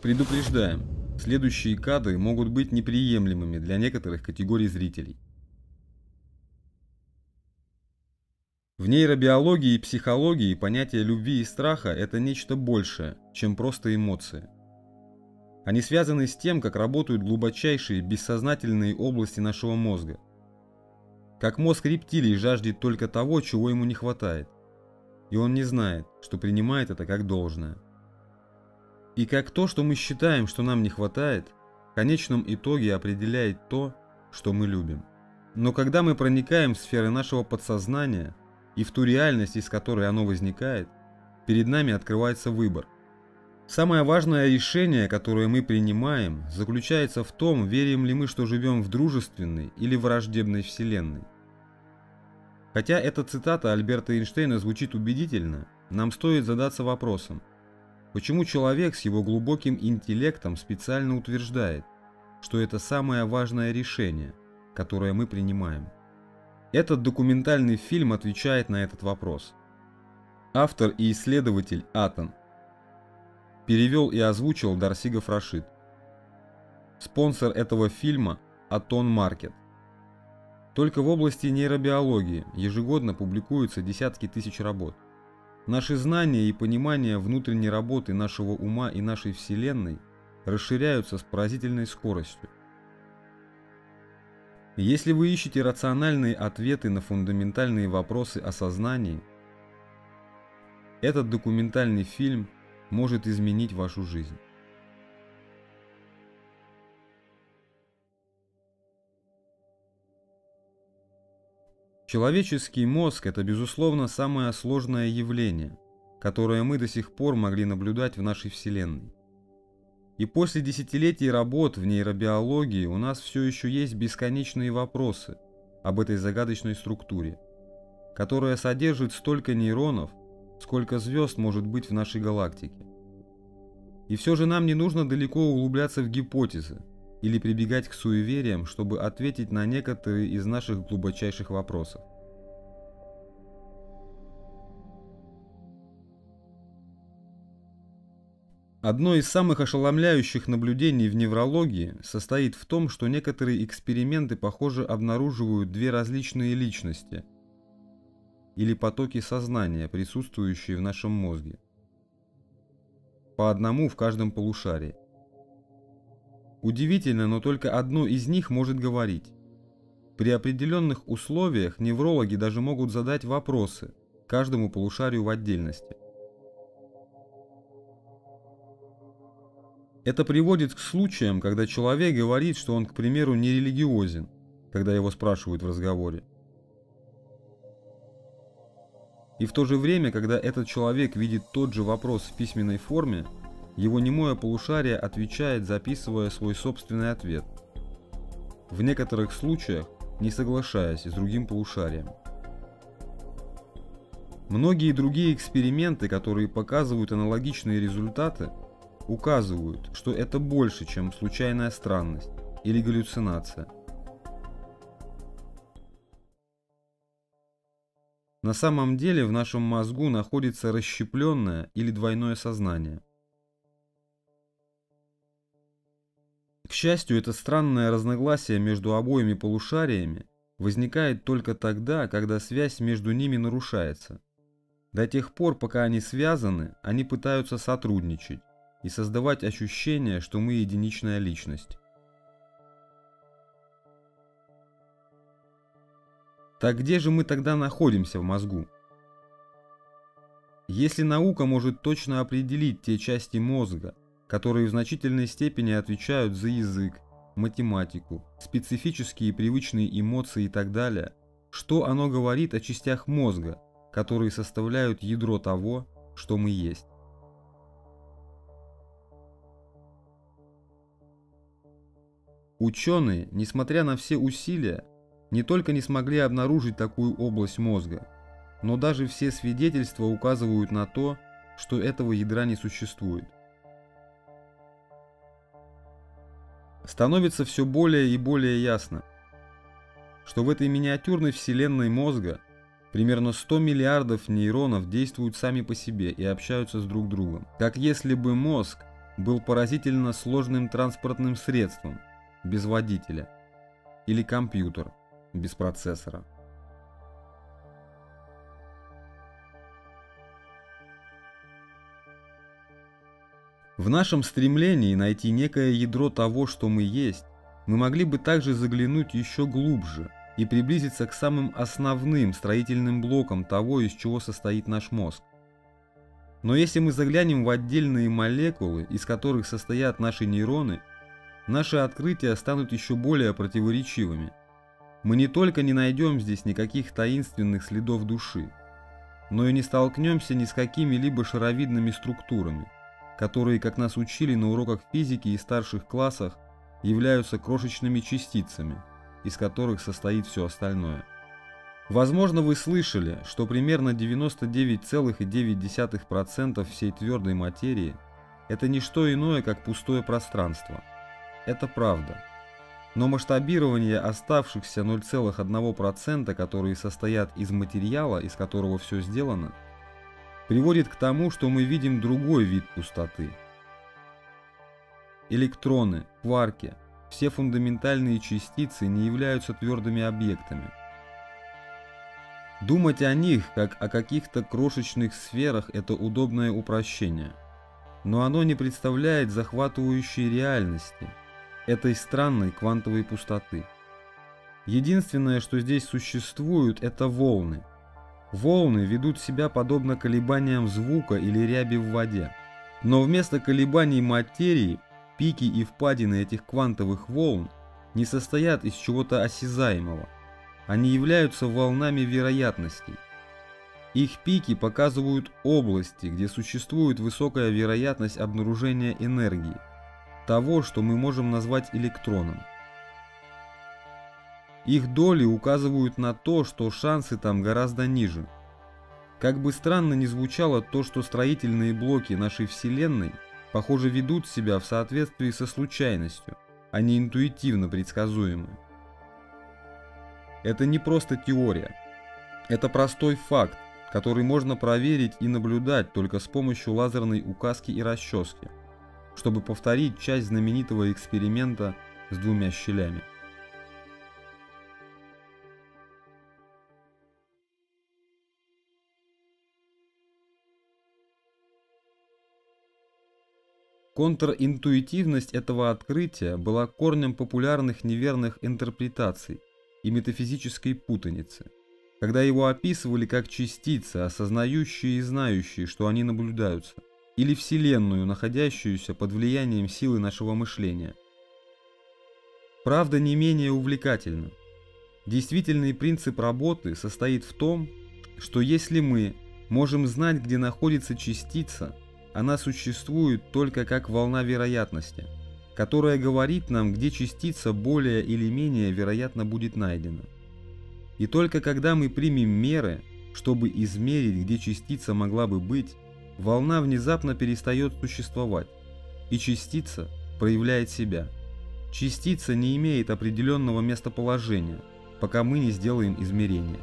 Предупреждаем, следующие кадры могут быть неприемлемыми для некоторых категорий зрителей. В нейробиологии и психологии понятие любви и страха – это нечто большее, чем просто эмоции. Они связаны с тем, как работают глубочайшие бессознательные области нашего мозга. Как мозг рептилий жаждет только того, чего ему не хватает. И он не знает, что принимает это как должное. И как то, что мы считаем, что нам не хватает, в конечном итоге определяет то, что мы любим. Но когда мы проникаем в сферы нашего подсознания и в ту реальность, из которой оно возникает, перед нами открывается выбор. Самое важное решение, которое мы принимаем, заключается в том, верим ли мы, что живем в дружественной или враждебной вселенной. Хотя эта цитата Альберта Эйнштейна звучит убедительно, нам стоит задаться вопросом, Почему человек с его глубоким интеллектом специально утверждает, что это самое важное решение, которое мы принимаем? Этот документальный фильм отвечает на этот вопрос. Автор и исследователь Атон. Перевел и озвучил Дарсигов Рашид. Спонсор этого фильма – Атон Маркет. Только в области нейробиологии ежегодно публикуются десятки тысяч работ. Наши знания и понимание внутренней работы нашего ума и нашей Вселенной расширяются с поразительной скоростью. Если вы ищете рациональные ответы на фундаментальные вопросы о сознании, этот документальный фильм может изменить вашу жизнь. Человеческий мозг – это, безусловно, самое сложное явление, которое мы до сих пор могли наблюдать в нашей Вселенной. И после десятилетий работ в нейробиологии у нас все еще есть бесконечные вопросы об этой загадочной структуре, которая содержит столько нейронов, сколько звезд может быть в нашей галактике. И все же нам не нужно далеко углубляться в гипотезы, или прибегать к суевериям, чтобы ответить на некоторые из наших глубочайших вопросов. Одно из самых ошеломляющих наблюдений в неврологии состоит в том, что некоторые эксперименты, похоже, обнаруживают две различные личности или потоки сознания, присутствующие в нашем мозге. По одному в каждом полушарии. Удивительно, но только одно из них может говорить. При определенных условиях неврологи даже могут задать вопросы каждому полушарию в отдельности. Это приводит к случаям, когда человек говорит, что он, к примеру, не религиозен, когда его спрашивают в разговоре. И в то же время, когда этот человек видит тот же вопрос в письменной форме, его немое полушарие отвечает, записывая свой собственный ответ. В некоторых случаях не соглашаясь с другим полушарием. Многие другие эксперименты, которые показывают аналогичные результаты, указывают, что это больше, чем случайная странность или галлюцинация. На самом деле в нашем мозгу находится расщепленное или двойное сознание. К счастью, это странное разногласие между обоими полушариями возникает только тогда, когда связь между ними нарушается. До тех пор, пока они связаны, они пытаются сотрудничать и создавать ощущение, что мы единичная личность. Так где же мы тогда находимся в мозгу? Если наука может точно определить те части мозга, которые в значительной степени отвечают за язык, математику, специфические привычные эмоции и так далее, что оно говорит о частях мозга, которые составляют ядро того, что мы есть. Ученые, несмотря на все усилия, не только не смогли обнаружить такую область мозга, но даже все свидетельства указывают на то, что этого ядра не существует. Становится все более и более ясно, что в этой миниатюрной вселенной мозга примерно 100 миллиардов нейронов действуют сами по себе и общаются с друг другом. Как если бы мозг был поразительно сложным транспортным средством без водителя или компьютер без процессора. В нашем стремлении найти некое ядро того, что мы есть, мы могли бы также заглянуть еще глубже и приблизиться к самым основным строительным блокам того, из чего состоит наш мозг. Но если мы заглянем в отдельные молекулы, из которых состоят наши нейроны, наши открытия станут еще более противоречивыми. Мы не только не найдем здесь никаких таинственных следов души, но и не столкнемся ни с какими-либо шаровидными структурами, которые, как нас учили на уроках физики и старших классах, являются крошечными частицами, из которых состоит все остальное. Возможно, вы слышали, что примерно 99,9% всей твердой материи – это не что иное, как пустое пространство. Это правда. Но масштабирование оставшихся 0,1%, которые состоят из материала, из которого все сделано, приводит к тому, что мы видим другой вид пустоты – Электроны, кварки, все фундаментальные частицы не являются твердыми объектами. Думать о них, как о каких-то крошечных сферах, это удобное упрощение. Но оно не представляет захватывающей реальности, этой странной квантовой пустоты. Единственное, что здесь существует, это волны. Волны ведут себя подобно колебаниям звука или ряби в воде. Но вместо колебаний материи Пики и впадины этих квантовых волн не состоят из чего-то осязаемого. Они являются волнами вероятностей. Их пики показывают области, где существует высокая вероятность обнаружения энергии, того, что мы можем назвать электроном. Их доли указывают на то, что шансы там гораздо ниже. Как бы странно ни звучало то, что строительные блоки нашей Вселенной – похоже, ведут себя в соответствии со случайностью, а не интуитивно предсказуемы. Это не просто теория. Это простой факт, который можно проверить и наблюдать только с помощью лазерной указки и расчески, чтобы повторить часть знаменитого эксперимента с двумя щелями. Контринтуитивность этого открытия была корнем популярных неверных интерпретаций и метафизической путаницы, когда его описывали как частицы, осознающие и знающие, что они наблюдаются, или Вселенную, находящуюся под влиянием силы нашего мышления. Правда не менее увлекательна. Действительный принцип работы состоит в том, что если мы можем знать, где находится частица – она существует только как волна вероятности, которая говорит нам, где частица более или менее вероятно будет найдена. И только когда мы примем меры, чтобы измерить, где частица могла бы быть, волна внезапно перестает существовать, и частица проявляет себя. Частица не имеет определенного местоположения, пока мы не сделаем измерения.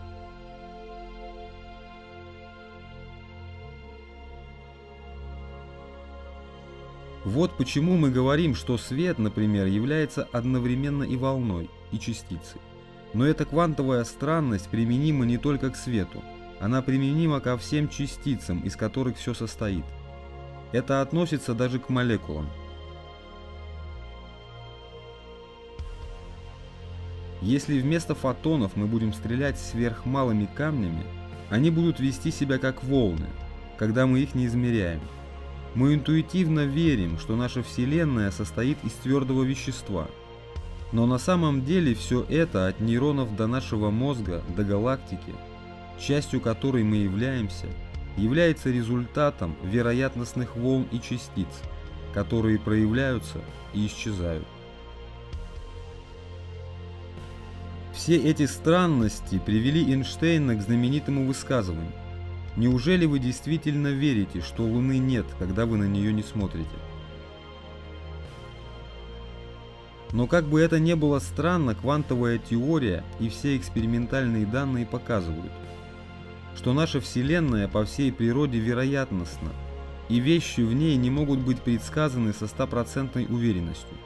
Вот почему мы говорим, что свет, например, является одновременно и волной, и частицей. Но эта квантовая странность применима не только к свету, она применима ко всем частицам, из которых все состоит. Это относится даже к молекулам. Если вместо фотонов мы будем стрелять сверхмалыми камнями, они будут вести себя как волны, когда мы их не измеряем. Мы интуитивно верим, что наша Вселенная состоит из твердого вещества. Но на самом деле все это от нейронов до нашего мозга, до галактики, частью которой мы являемся, является результатом вероятностных волн и частиц, которые проявляются и исчезают. Все эти странности привели Эйнштейна к знаменитому высказыванию Неужели вы действительно верите, что Луны нет, когда вы на нее не смотрите? Но как бы это ни было странно, квантовая теория и все экспериментальные данные показывают, что наша Вселенная по всей природе вероятностна, и вещи в ней не могут быть предсказаны со стопроцентной уверенностью.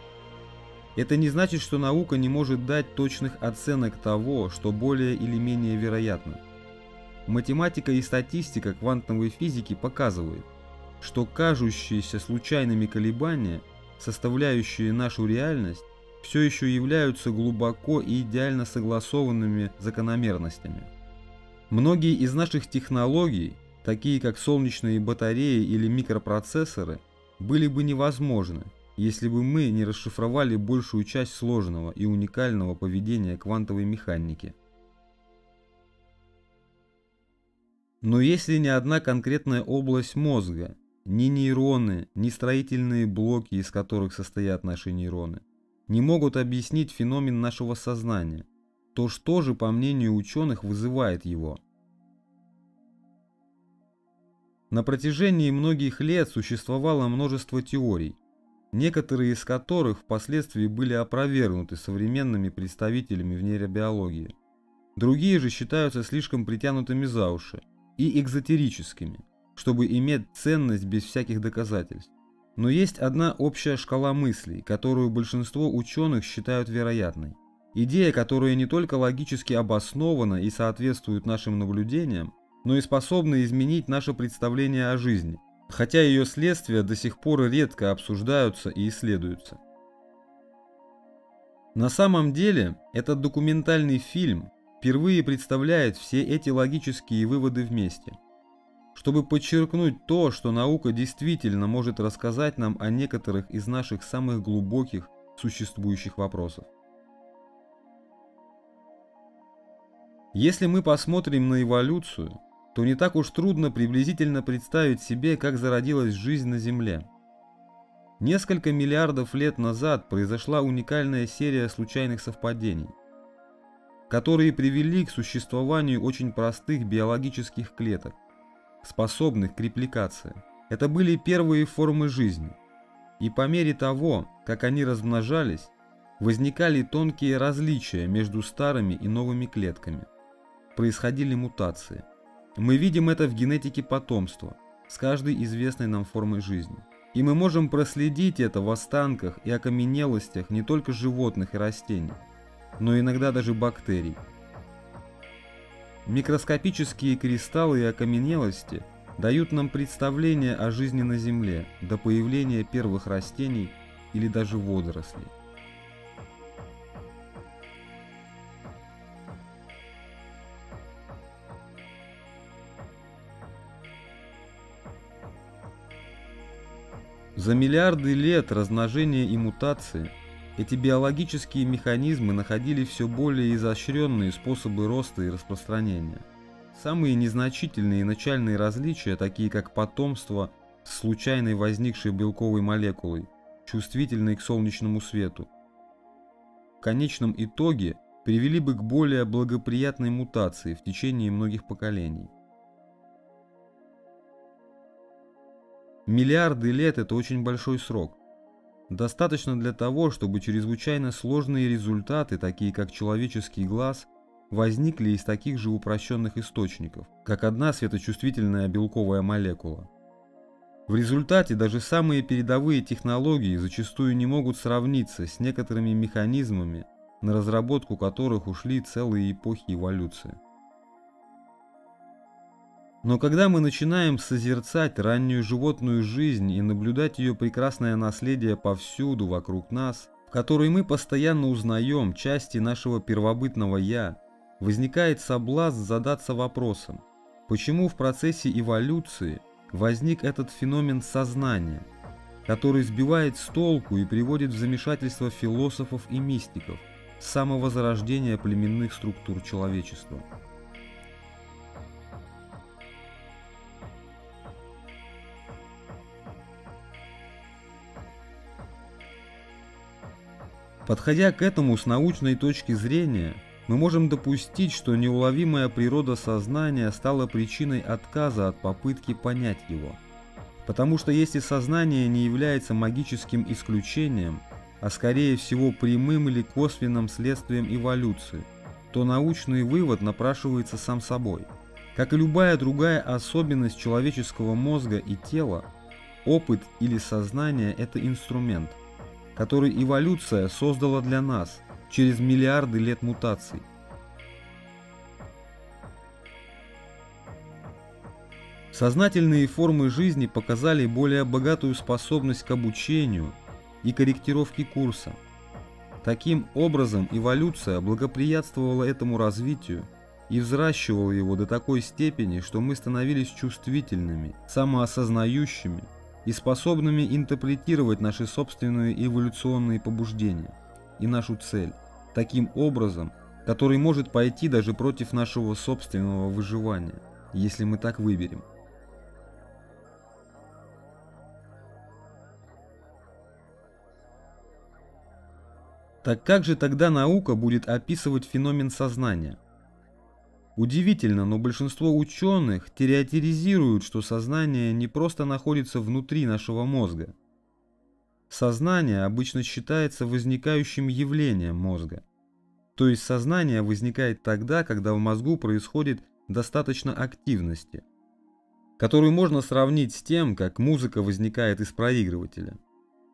Это не значит, что наука не может дать точных оценок того, что более или менее вероятно. Математика и статистика квантовой физики показывают, что кажущиеся случайными колебания, составляющие нашу реальность, все еще являются глубоко и идеально согласованными закономерностями. Многие из наших технологий, такие как солнечные батареи или микропроцессоры, были бы невозможны, если бы мы не расшифровали большую часть сложного и уникального поведения квантовой механики. Но если ни одна конкретная область мозга, ни нейроны, ни строительные блоки, из которых состоят наши нейроны, не могут объяснить феномен нашего сознания, то что же, по мнению ученых, вызывает его? На протяжении многих лет существовало множество теорий, некоторые из которых впоследствии были опровергнуты современными представителями в нейробиологии. Другие же считаются слишком притянутыми за уши и экзотерическими, чтобы иметь ценность без всяких доказательств. Но есть одна общая шкала мыслей, которую большинство ученых считают вероятной. Идея, которая не только логически обоснована и соответствует нашим наблюдениям, но и способна изменить наше представление о жизни – хотя ее следствия до сих пор редко обсуждаются и исследуются. На самом деле, этот документальный фильм впервые представляет все эти логические выводы вместе, чтобы подчеркнуть то, что наука действительно может рассказать нам о некоторых из наших самых глубоких существующих вопросов. Если мы посмотрим на эволюцию, то не так уж трудно приблизительно представить себе, как зародилась жизнь на Земле. Несколько миллиардов лет назад произошла уникальная серия случайных совпадений, которые привели к существованию очень простых биологических клеток, способных к репликации. Это были первые формы жизни. И по мере того, как они размножались, возникали тонкие различия между старыми и новыми клетками. Происходили мутации. Мы видим это в генетике потомства, с каждой известной нам формой жизни. И мы можем проследить это в останках и окаменелостях не только животных и растений, но иногда даже бактерий. Микроскопические кристаллы и окаменелости дают нам представление о жизни на Земле до появления первых растений или даже водорослей. За миллиарды лет размножения и мутации эти биологические механизмы находили все более изощренные способы роста и распространения. Самые незначительные начальные различия, такие как потомство с случайной возникшей белковой молекулой, чувствительной к солнечному свету, в конечном итоге привели бы к более благоприятной мутации в течение многих поколений. Миллиарды лет – это очень большой срок. Достаточно для того, чтобы чрезвычайно сложные результаты, такие как человеческий глаз, возникли из таких же упрощенных источников, как одна светочувствительная белковая молекула. В результате даже самые передовые технологии зачастую не могут сравниться с некоторыми механизмами, на разработку которых ушли целые эпохи эволюции. Но когда мы начинаем созерцать раннюю животную жизнь и наблюдать ее прекрасное наследие повсюду вокруг нас, в которой мы постоянно узнаем части нашего первобытного «я», возникает соблазн задаться вопросом, почему в процессе эволюции возник этот феномен сознания, который сбивает с толку и приводит в замешательство философов и мистиков с самого зарождения племенных структур человечества. Подходя к этому с научной точки зрения, мы можем допустить, что неуловимая природа сознания стала причиной отказа от попытки понять его. Потому что если сознание не является магическим исключением, а скорее всего прямым или косвенным следствием эволюции, то научный вывод напрашивается сам собой. Как и любая другая особенность человеческого мозга и тела, опыт или сознание – это инструмент, который эволюция создала для нас через миллиарды лет мутаций. Сознательные формы жизни показали более богатую способность к обучению и корректировке курса. Таким образом, эволюция благоприятствовала этому развитию и взращивала его до такой степени, что мы становились чувствительными, самоосознающими и способными интерпретировать наши собственные эволюционные побуждения и нашу цель таким образом, который может пойти даже против нашего собственного выживания, если мы так выберем. Так как же тогда наука будет описывать феномен сознания? Удивительно, но большинство ученых теоретизируют, что сознание не просто находится внутри нашего мозга. Сознание обычно считается возникающим явлением мозга. То есть сознание возникает тогда, когда в мозгу происходит достаточно активности, которую можно сравнить с тем, как музыка возникает из проигрывателя.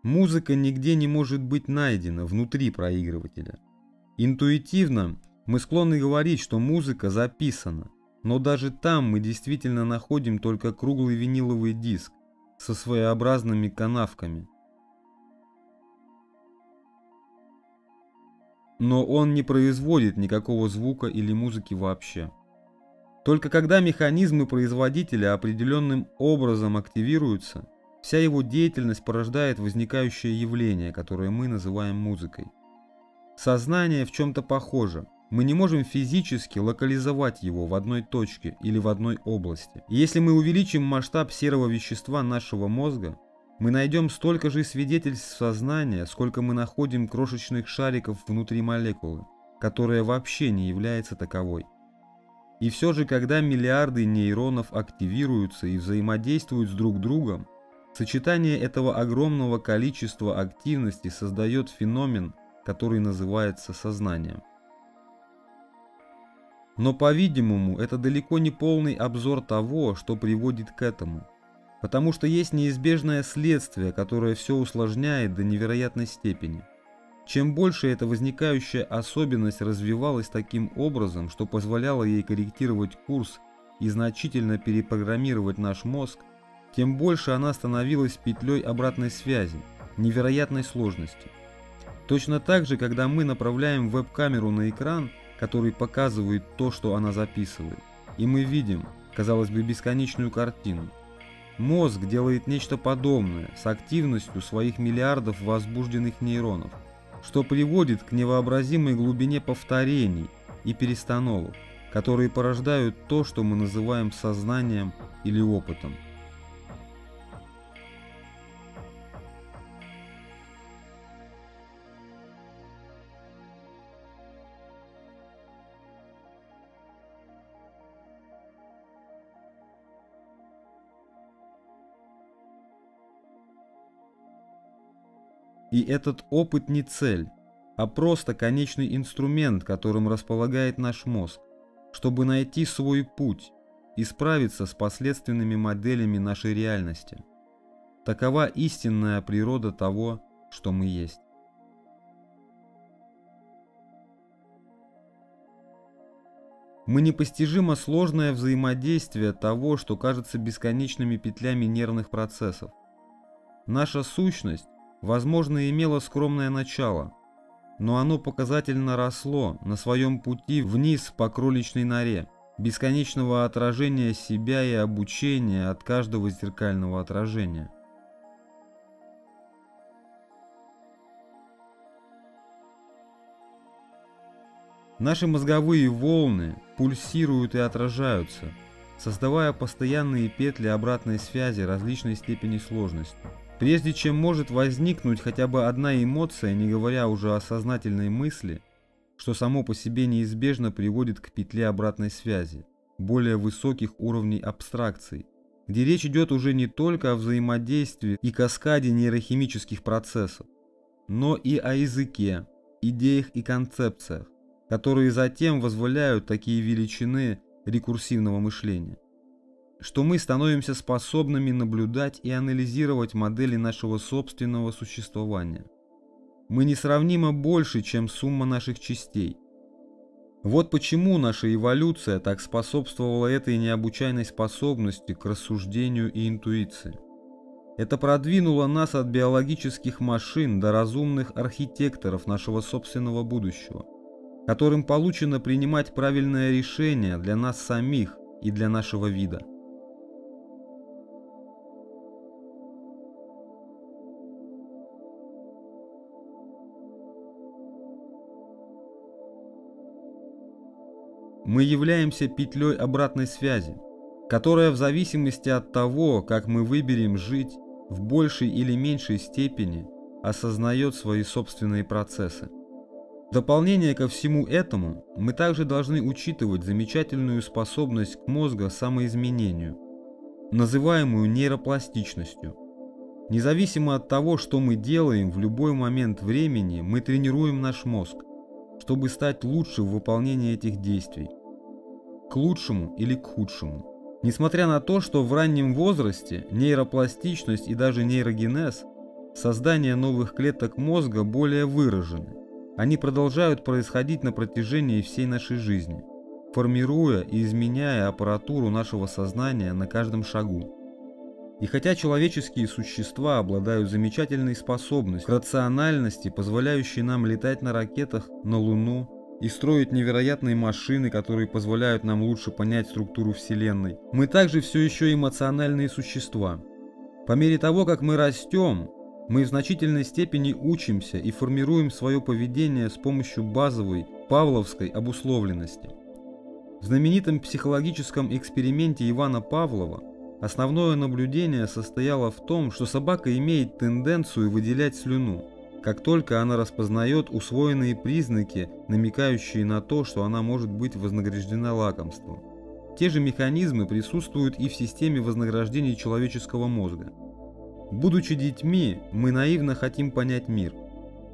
Музыка нигде не может быть найдена внутри проигрывателя. Интуитивно мы склонны говорить, что музыка записана, но даже там мы действительно находим только круглый виниловый диск со своеобразными канавками. Но он не производит никакого звука или музыки вообще. Только когда механизмы производителя определенным образом активируются – Вся его деятельность порождает возникающее явление, которое мы называем музыкой. Сознание в чем-то похоже. Мы не можем физически локализовать его в одной точке или в одной области. И если мы увеличим масштаб серого вещества нашего мозга, мы найдем столько же свидетельств сознания, сколько мы находим крошечных шариков внутри молекулы, которая вообще не является таковой. И все же, когда миллиарды нейронов активируются и взаимодействуют с друг другом, Сочетание этого огромного количества активности создает феномен, который называется сознанием. Но, по-видимому, это далеко не полный обзор того, что приводит к этому. Потому что есть неизбежное следствие, которое все усложняет до невероятной степени. Чем больше эта возникающая особенность развивалась таким образом, что позволяло ей корректировать курс и значительно перепрограммировать наш мозг, тем больше она становилась петлей обратной связи, невероятной сложности. Точно так же, когда мы направляем веб-камеру на экран, который показывает то, что она записывает, и мы видим, казалось бы, бесконечную картину. Мозг делает нечто подобное с активностью своих миллиардов возбужденных нейронов, что приводит к невообразимой глубине повторений и перестановок, которые порождают то, что мы называем сознанием или опытом. И этот опыт не цель, а просто конечный инструмент, которым располагает наш мозг, чтобы найти свой путь и справиться с последственными моделями нашей реальности. Такова истинная природа того, что мы есть. Мы непостижимо сложное взаимодействие того, что кажется бесконечными петлями нервных процессов. Наша сущность возможно, имело скромное начало, но оно показательно росло на своем пути вниз по кроличной норе, бесконечного отражения себя и обучения от каждого зеркального отражения. Наши мозговые волны пульсируют и отражаются, создавая постоянные петли обратной связи различной степени сложности. Прежде чем может возникнуть хотя бы одна эмоция, не говоря уже о сознательной мысли, что само по себе неизбежно приводит к петле обратной связи, более высоких уровней абстракций, где речь идет уже не только о взаимодействии и каскаде нейрохимических процессов, но и о языке, идеях и концепциях, которые затем возволяют такие величины рекурсивного мышления. Что мы становимся способными наблюдать и анализировать модели нашего собственного существования. Мы несравнимо больше, чем сумма наших частей. Вот почему наша эволюция так способствовала этой необычайной способности к рассуждению и интуиции. Это продвинуло нас от биологических машин до разумных архитекторов нашего собственного будущего, которым получено принимать правильное решение для нас самих и для нашего вида. Мы являемся петлей обратной связи, которая в зависимости от того, как мы выберем жить, в большей или меньшей степени осознает свои собственные процессы. В дополнение ко всему этому, мы также должны учитывать замечательную способность к мозга самоизменению, называемую нейропластичностью. Независимо от того, что мы делаем в любой момент времени, мы тренируем наш мозг, чтобы стать лучше в выполнении этих действий. К лучшему или к худшему. Несмотря на то, что в раннем возрасте нейропластичность и даже нейрогенез, создание новых клеток мозга более выражены. Они продолжают происходить на протяжении всей нашей жизни, формируя и изменяя аппаратуру нашего сознания на каждом шагу. И хотя человеческие существа обладают замечательной способностью к рациональности, позволяющей нам летать на ракетах на Луну, и строить невероятные машины, которые позволяют нам лучше понять структуру Вселенной. Мы также все еще эмоциональные существа. По мере того, как мы растем, мы в значительной степени учимся и формируем свое поведение с помощью базовой павловской обусловленности. В знаменитом психологическом эксперименте Ивана Павлова основное наблюдение состояло в том, что собака имеет тенденцию выделять слюну как только она распознает усвоенные признаки, намекающие на то, что она может быть вознаграждена лакомством. Те же механизмы присутствуют и в системе вознаграждения человеческого мозга. Будучи детьми, мы наивно хотим понять мир.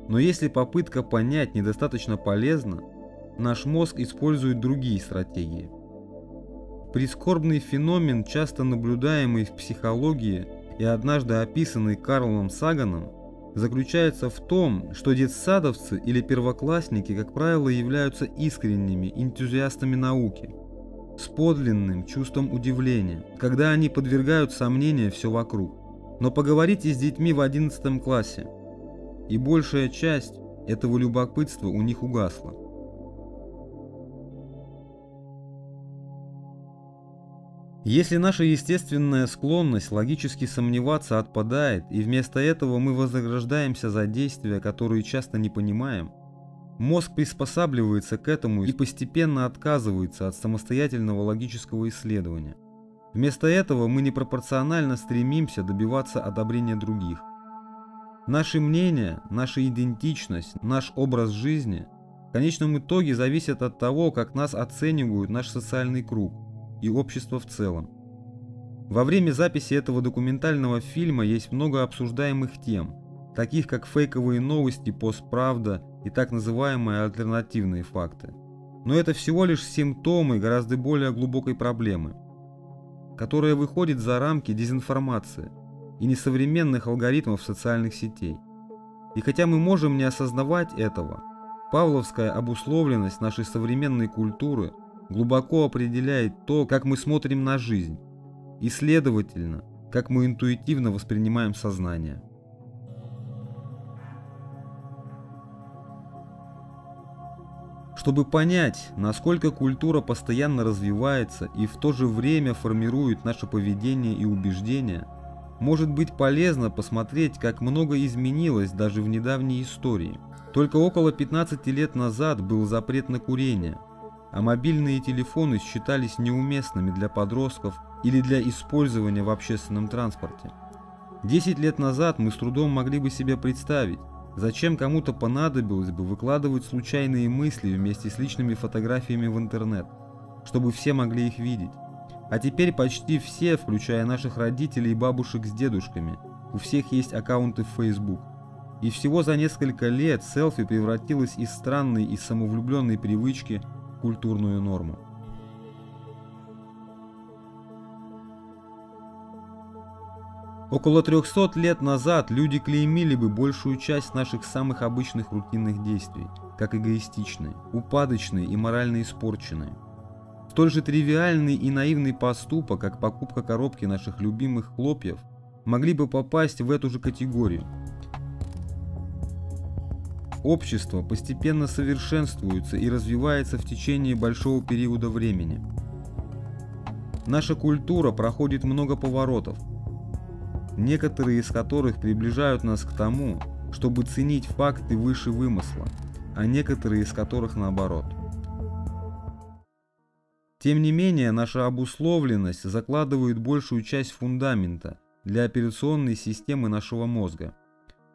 Но если попытка понять недостаточно полезна, наш мозг использует другие стратегии. Прискорбный феномен, часто наблюдаемый в психологии и однажды описанный Карлом Саганом, заключается в том, что детсадовцы или первоклассники, как правило, являются искренними энтузиастами науки, с подлинным чувством удивления, когда они подвергают сомнения все вокруг. Но поговорите с детьми в 11 классе, и большая часть этого любопытства у них угасла. Если наша естественная склонность логически сомневаться отпадает, и вместо этого мы вознаграждаемся за действия, которые часто не понимаем, мозг приспосабливается к этому и постепенно отказывается от самостоятельного логического исследования. Вместо этого мы непропорционально стремимся добиваться одобрения других. Наши мнения, наша идентичность, наш образ жизни в конечном итоге зависят от того, как нас оценивают наш социальный круг – и общество в целом. Во время записи этого документального фильма есть много обсуждаемых тем, таких как фейковые новости, постправда и так называемые альтернативные факты. Но это всего лишь симптомы гораздо более глубокой проблемы, которая выходит за рамки дезинформации и несовременных алгоритмов социальных сетей. И хотя мы можем не осознавать этого, павловская обусловленность нашей современной культуры глубоко определяет то, как мы смотрим на жизнь, и, следовательно, как мы интуитивно воспринимаем сознание. Чтобы понять, насколько культура постоянно развивается и в то же время формирует наше поведение и убеждения, может быть полезно посмотреть, как много изменилось даже в недавней истории. Только около 15 лет назад был запрет на курение – а мобильные телефоны считались неуместными для подростков или для использования в общественном транспорте. Десять лет назад мы с трудом могли бы себе представить, зачем кому-то понадобилось бы выкладывать случайные мысли вместе с личными фотографиями в интернет, чтобы все могли их видеть. А теперь почти все, включая наших родителей и бабушек с дедушками, у всех есть аккаунты в Facebook. И всего за несколько лет селфи превратилось из странной и самовлюбленной привычки культурную норму. Около 300 лет назад люди клеймили бы большую часть наших самых обычных рутинных действий, как эгоистичные, упадочные и морально испорченные. Столь же тривиальный и наивный поступок, как покупка коробки наших любимых хлопьев, могли бы попасть в эту же категорию. Общество постепенно совершенствуется и развивается в течение большого периода времени. Наша культура проходит много поворотов – некоторые из которых приближают нас к тому, чтобы ценить факты выше вымысла, а некоторые из которых наоборот. Тем не менее, наша обусловленность закладывает большую часть фундамента для операционной системы нашего мозга.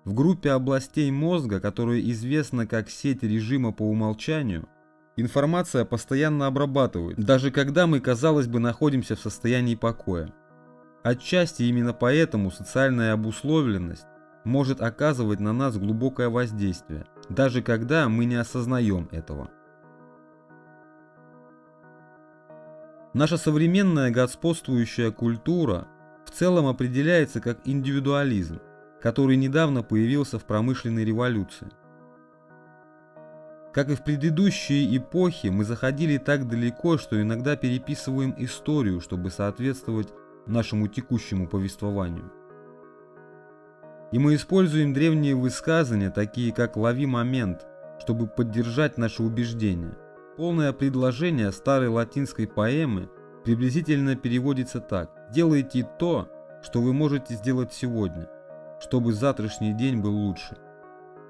В группе областей мозга, которая известна как сеть режима по умолчанию, информация постоянно обрабатывает, даже когда мы, казалось бы, находимся в состоянии покоя. Отчасти именно поэтому социальная обусловленность может оказывать на нас глубокое воздействие, даже когда мы не осознаем этого. Наша современная господствующая культура в целом определяется как индивидуализм, который недавно появился в промышленной революции. Как и в предыдущие эпохи, мы заходили так далеко, что иногда переписываем историю, чтобы соответствовать нашему текущему повествованию. И мы используем древние высказывания, такие как «лови момент», чтобы поддержать наши убеждения. Полное предложение старой латинской поэмы приблизительно переводится так «Делайте то, что вы можете сделать сегодня, чтобы завтрашний день был лучше».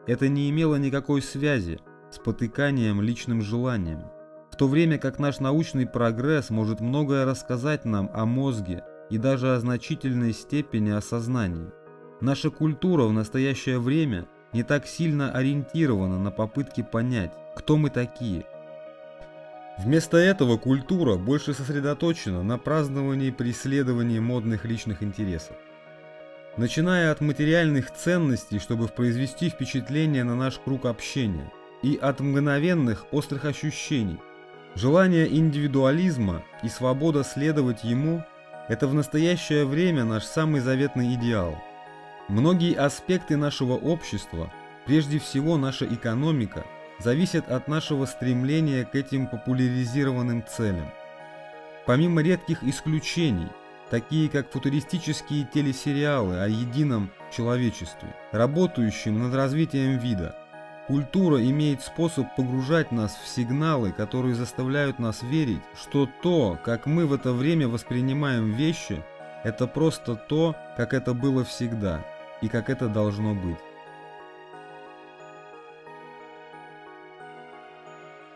Это не имело никакой связи с потыканием личным желанием. В то время как наш научный прогресс может многое рассказать нам о мозге, и даже о значительной степени осознания. Наша культура в настоящее время не так сильно ориентирована на попытки понять, кто мы такие. Вместо этого культура больше сосредоточена на праздновании преследовании модных личных интересов. Начиная от материальных ценностей, чтобы произвести впечатление на наш круг общения, и от мгновенных острых ощущений, желание индивидуализма и свобода следовать ему – это в настоящее время наш самый заветный идеал. Многие аспекты нашего общества, прежде всего наша экономика, зависят от нашего стремления к этим популяризированным целям. Помимо редких исключений, такие как футуристические телесериалы о едином человечестве, работающем над развитием вида, Культура имеет способ погружать нас в сигналы, которые заставляют нас верить, что то, как мы в это время воспринимаем вещи, это просто то, как это было всегда и как это должно быть.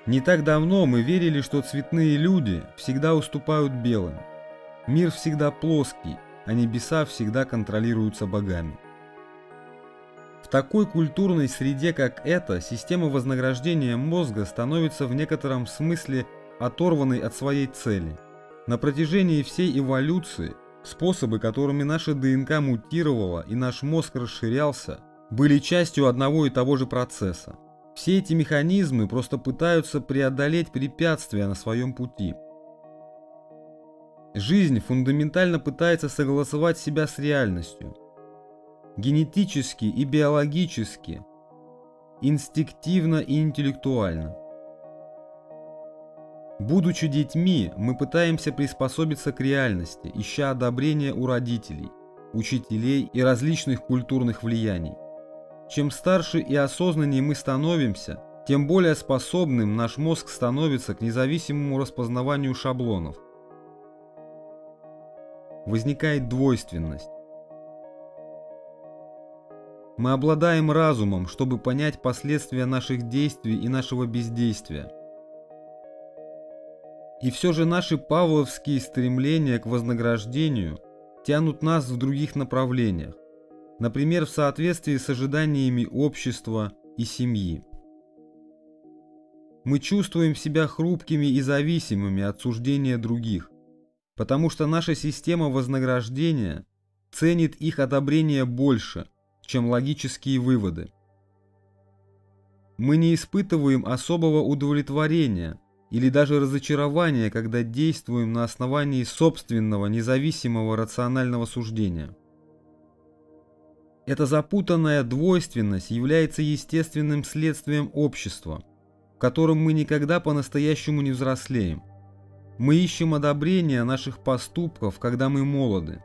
Не так давно мы верили, что цветные люди всегда уступают белым. Мир всегда плоский, а небеса всегда контролируются богами такой культурной среде, как эта, система вознаграждения мозга становится в некотором смысле оторванной от своей цели. На протяжении всей эволюции способы, которыми наша ДНК мутировала и наш мозг расширялся, были частью одного и того же процесса. Все эти механизмы просто пытаются преодолеть препятствия на своем пути. Жизнь фундаментально пытается согласовать себя с реальностью – генетически и биологически, инстинктивно и интеллектуально. Будучи детьми, мы пытаемся приспособиться к реальности, ища одобрения у родителей, учителей и различных культурных влияний. Чем старше и осознаннее мы становимся, тем более способным наш мозг становится к независимому распознаванию шаблонов. Возникает двойственность. Мы обладаем разумом, чтобы понять последствия наших действий и нашего бездействия. И все же наши павловские стремления к вознаграждению тянут нас в других направлениях, например, в соответствии с ожиданиями общества и семьи. Мы чувствуем себя хрупкими и зависимыми от суждения других, потому что наша система вознаграждения ценит их одобрение больше – чем логические выводы. Мы не испытываем особого удовлетворения или даже разочарования, когда действуем на основании собственного независимого рационального суждения. Эта запутанная двойственность является естественным следствием общества, в котором мы никогда по-настоящему не взрослеем. Мы ищем одобрения наших поступков, когда мы молоды.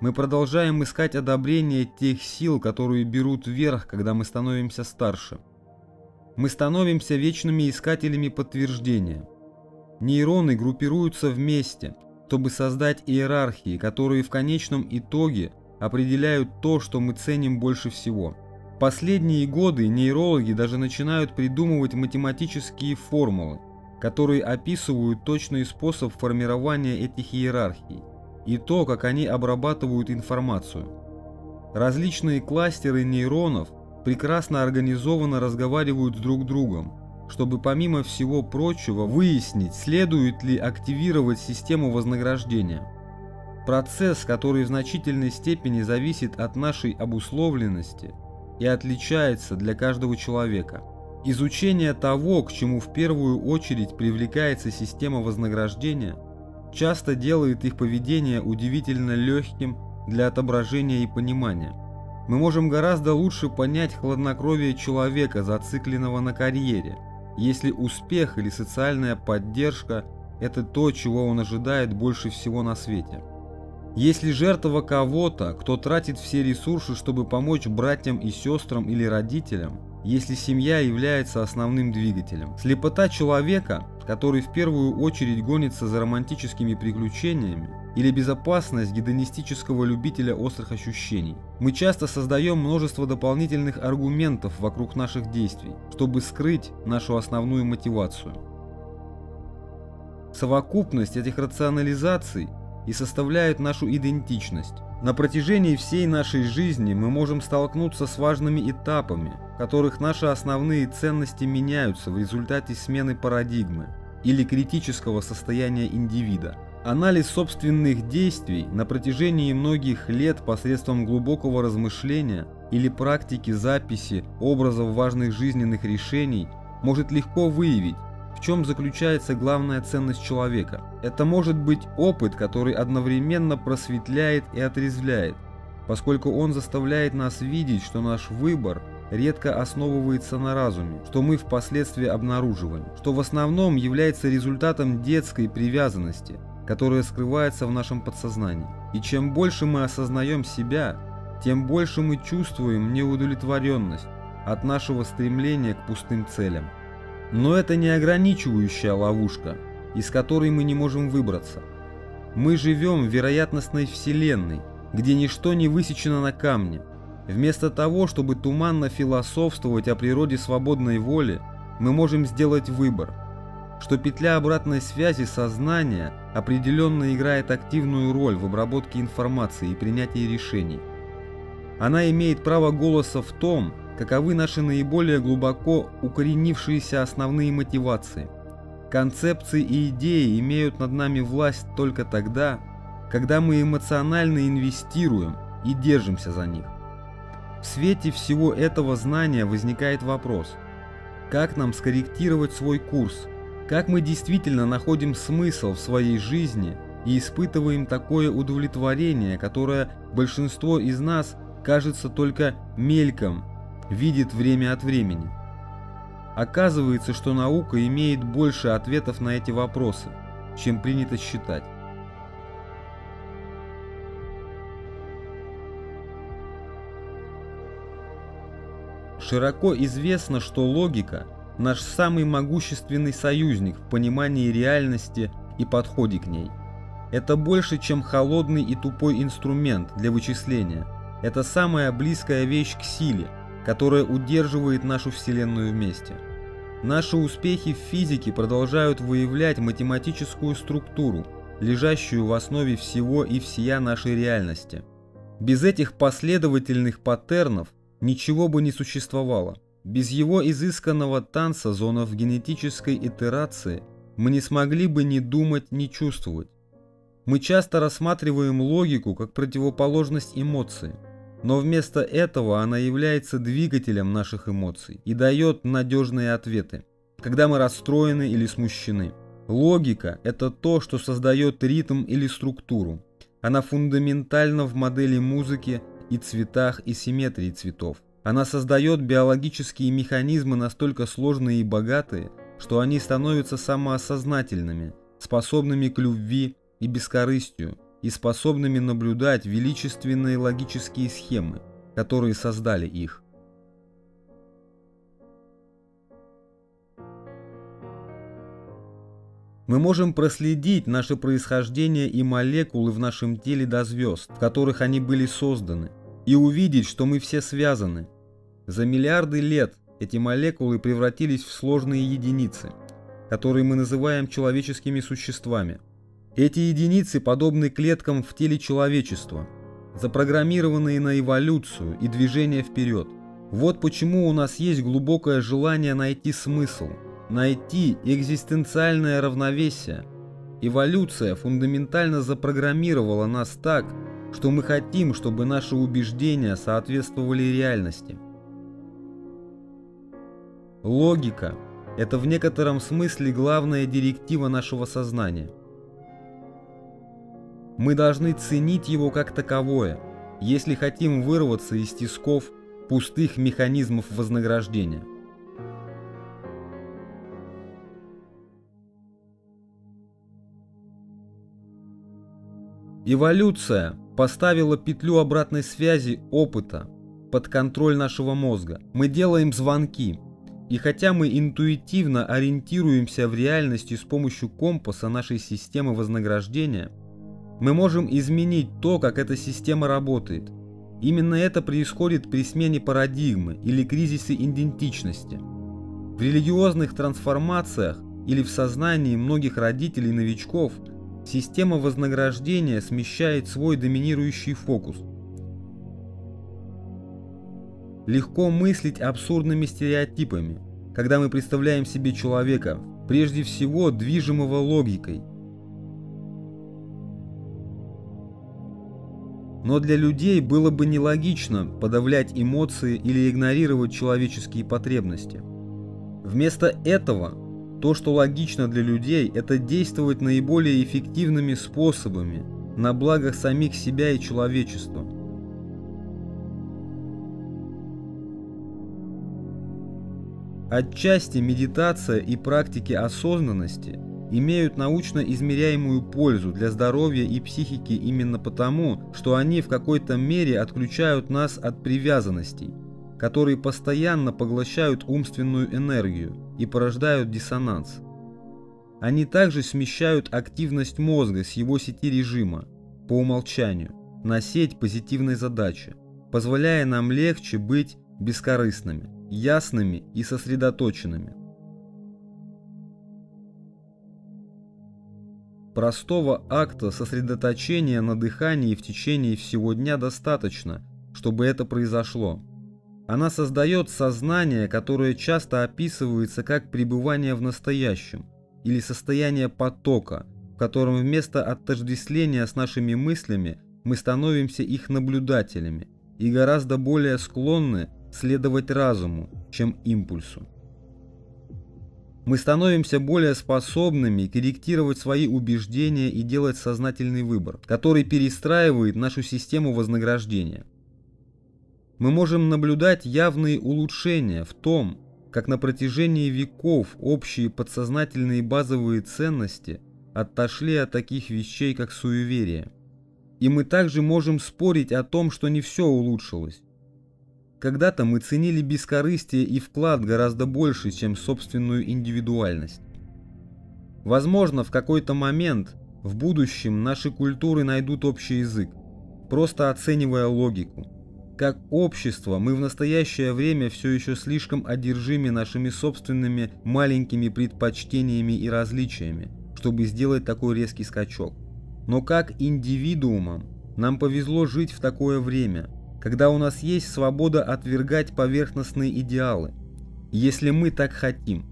Мы продолжаем искать одобрение тех сил, которые берут верх, когда мы становимся старше. Мы становимся вечными искателями подтверждения. Нейроны группируются вместе, чтобы создать иерархии, которые в конечном итоге определяют то, что мы ценим больше всего. Последние годы нейрологи даже начинают придумывать математические формулы, которые описывают точный способ формирования этих иерархий и то, как они обрабатывают информацию. Различные кластеры нейронов прекрасно организованно разговаривают с друг другом, чтобы помимо всего прочего выяснить, следует ли активировать систему вознаграждения. Процесс, который в значительной степени зависит от нашей обусловленности и отличается для каждого человека. Изучение того, к чему в первую очередь привлекается система вознаграждения, часто делает их поведение удивительно легким для отображения и понимания – мы можем гораздо лучше понять хладнокровие человека, зацикленного на карьере, если успех или социальная поддержка – это то, чего он ожидает больше всего на свете. Если жертва кого-то, кто тратит все ресурсы, чтобы помочь братьям и сестрам или родителям, если семья является основным двигателем. Слепота человека, который в первую очередь гонится за романтическими приключениями, или безопасность гедонистического любителя острых ощущений. Мы часто создаем множество дополнительных аргументов вокруг наших действий, чтобы скрыть нашу основную мотивацию. Совокупность этих рационализаций и составляет нашу идентичность. На протяжении всей нашей жизни мы можем столкнуться с важными этапами, в которых наши основные ценности меняются в результате смены парадигмы или критического состояния индивида. Анализ собственных действий на протяжении многих лет посредством глубокого размышления или практики записи образов важных жизненных решений может легко выявить, в чем заключается главная ценность человека. Это может быть опыт, который одновременно просветляет и отрезвляет, поскольку он заставляет нас видеть, что наш выбор редко основывается на разуме, что мы впоследствии обнаруживаем, что в основном является результатом детской привязанности – которое скрывается в нашем подсознании. И чем больше мы осознаем себя, тем больше мы чувствуем неудовлетворенность от нашего стремления к пустым целям. Но это не ограничивающая ловушка, из которой мы не можем выбраться. Мы живем в вероятностной вселенной, где ничто не высечено на камне. Вместо того, чтобы туманно философствовать о природе свободной воли, мы можем сделать выбор – что петля обратной связи сознания определенно играет активную роль в обработке информации и принятии решений. Она имеет право голоса в том, каковы наши наиболее глубоко укоренившиеся основные мотивации. Концепции и идеи имеют над нами власть только тогда, когда мы эмоционально инвестируем и держимся за них. В свете всего этого знания возникает вопрос, как нам скорректировать свой курс – как мы действительно находим смысл в своей жизни и испытываем такое удовлетворение, которое большинство из нас, кажется, только мельком видит время от времени. Оказывается, что наука имеет больше ответов на эти вопросы, чем принято считать. Широко известно, что логика – наш самый могущественный союзник в понимании реальности и подходе к ней. Это больше, чем холодный и тупой инструмент для вычисления. Это самая близкая вещь к силе, которая удерживает нашу Вселенную вместе. Наши успехи в физике продолжают выявлять математическую структуру, лежащую в основе всего и всея нашей реальности. Без этих последовательных паттернов ничего бы не существовало. Без его изысканного танца зонов генетической итерации мы не смогли бы ни думать, ни чувствовать. Мы часто рассматриваем логику как противоположность эмоции, но вместо этого она является двигателем наших эмоций и дает надежные ответы, когда мы расстроены или смущены. Логика – это то, что создает ритм или структуру. Она фундаментальна в модели музыки и цветах и симметрии цветов. Она создает биологические механизмы настолько сложные и богатые, что они становятся самоосознательными, способными к любви и бескорыстию, и способными наблюдать величественные логические схемы, которые создали их. Мы можем проследить наше происхождение и молекулы в нашем теле до звезд, в которых они были созданы, и увидеть, что мы все связаны. За миллиарды лет эти молекулы превратились в сложные единицы, которые мы называем человеческими существами. Эти единицы подобны клеткам в теле человечества, запрограммированные на эволюцию и движение вперед. Вот почему у нас есть глубокое желание найти смысл – найти экзистенциальное равновесие. Эволюция фундаментально запрограммировала нас так, что мы хотим, чтобы наши убеждения соответствовали реальности. Логика – это в некотором смысле главная директива нашего сознания. Мы должны ценить его как таковое, если хотим вырваться из тисков пустых механизмов вознаграждения. Эволюция поставила петлю обратной связи опыта под контроль нашего мозга. Мы делаем звонки. И хотя мы интуитивно ориентируемся в реальности с помощью компаса нашей системы вознаграждения, мы можем изменить то, как эта система работает. Именно это происходит при смене парадигмы или кризисе идентичности. В религиозных трансформациях или в сознании многих родителей новичков – Система вознаграждения смещает свой доминирующий фокус. Легко мыслить абсурдными стереотипами, когда мы представляем себе человека, прежде всего движимого логикой. Но для людей было бы нелогично подавлять эмоции или игнорировать человеческие потребности. Вместо этого то, что логично для людей, это действовать наиболее эффективными способами на благо самих себя и человечества. Отчасти медитация и практики осознанности имеют научно измеряемую пользу для здоровья и психики именно потому, что они в какой-то мере отключают нас от привязанностей – которые постоянно поглощают умственную энергию и порождают диссонанс. Они также смещают активность мозга с его сети режима, по умолчанию, на сеть позитивной задачи, позволяя нам легче быть бескорыстными, ясными и сосредоточенными. Простого акта сосредоточения на дыхании в течение всего дня достаточно, чтобы это произошло. Она создает сознание, которое часто описывается как пребывание в настоящем или состояние потока, в котором вместо отождествления с нашими мыслями мы становимся их наблюдателями и гораздо более склонны следовать разуму, чем импульсу. Мы становимся более способными корректировать свои убеждения и делать сознательный выбор, который перестраивает нашу систему вознаграждения – мы можем наблюдать явные улучшения в том, как на протяжении веков общие подсознательные базовые ценности отошли от таких вещей, как суеверие. И мы также можем спорить о том, что не все улучшилось. Когда-то мы ценили бескорыстие и вклад гораздо больше, чем собственную индивидуальность. Возможно, в какой-то момент в будущем наши культуры найдут общий язык, просто оценивая логику. Как общество мы в настоящее время все еще слишком одержимы нашими собственными маленькими предпочтениями и различиями, чтобы сделать такой резкий скачок. Но как индивидуумам нам повезло жить в такое время, когда у нас есть свобода отвергать поверхностные идеалы, если мы так хотим.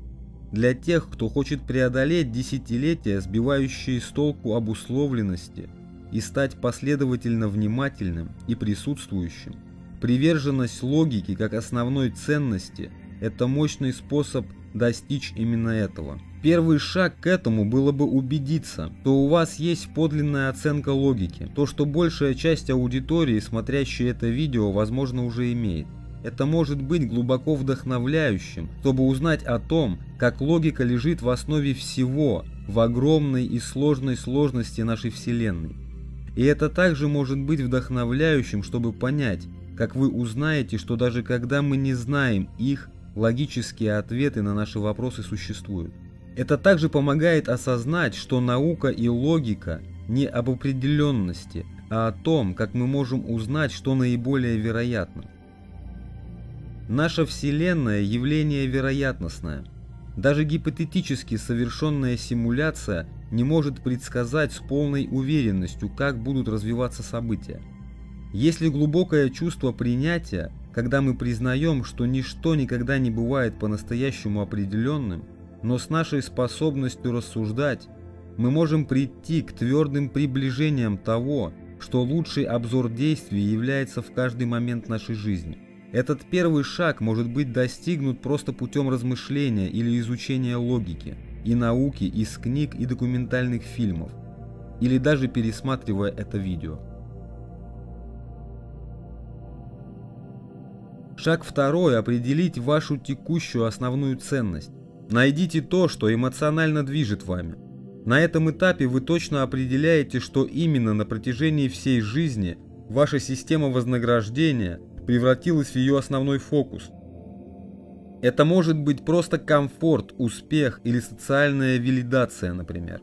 Для тех, кто хочет преодолеть десятилетия, сбивающие с толку обусловленности, и стать последовательно внимательным и присутствующим, Приверженность логике как основной ценности – это мощный способ достичь именно этого. Первый шаг к этому было бы убедиться, что у вас есть подлинная оценка логики, то, что большая часть аудитории, смотрящей это видео, возможно уже имеет. Это может быть глубоко вдохновляющим, чтобы узнать о том, как логика лежит в основе всего, в огромной и сложной сложности нашей Вселенной. И это также может быть вдохновляющим, чтобы понять, как вы узнаете, что даже когда мы не знаем их, логические ответы на наши вопросы существуют. Это также помогает осознать, что наука и логика не об определенности, а о том, как мы можем узнать, что наиболее вероятно. Наша Вселенная – явление вероятностное. Даже гипотетически совершенная симуляция не может предсказать с полной уверенностью, как будут развиваться события. Если глубокое чувство принятия, когда мы признаем, что ничто никогда не бывает по-настоящему определенным, но с нашей способностью рассуждать, мы можем прийти к твердым приближениям того, что лучший обзор действий является в каждый момент нашей жизни. Этот первый шаг может быть достигнут просто путем размышления или изучения логики и науки из книг и документальных фильмов, или даже пересматривая это видео. Шаг второй – определить вашу текущую основную ценность. Найдите то, что эмоционально движет вами. На этом этапе вы точно определяете, что именно на протяжении всей жизни ваша система вознаграждения превратилась в ее основной фокус. Это может быть просто комфорт, успех или социальная валидация, например.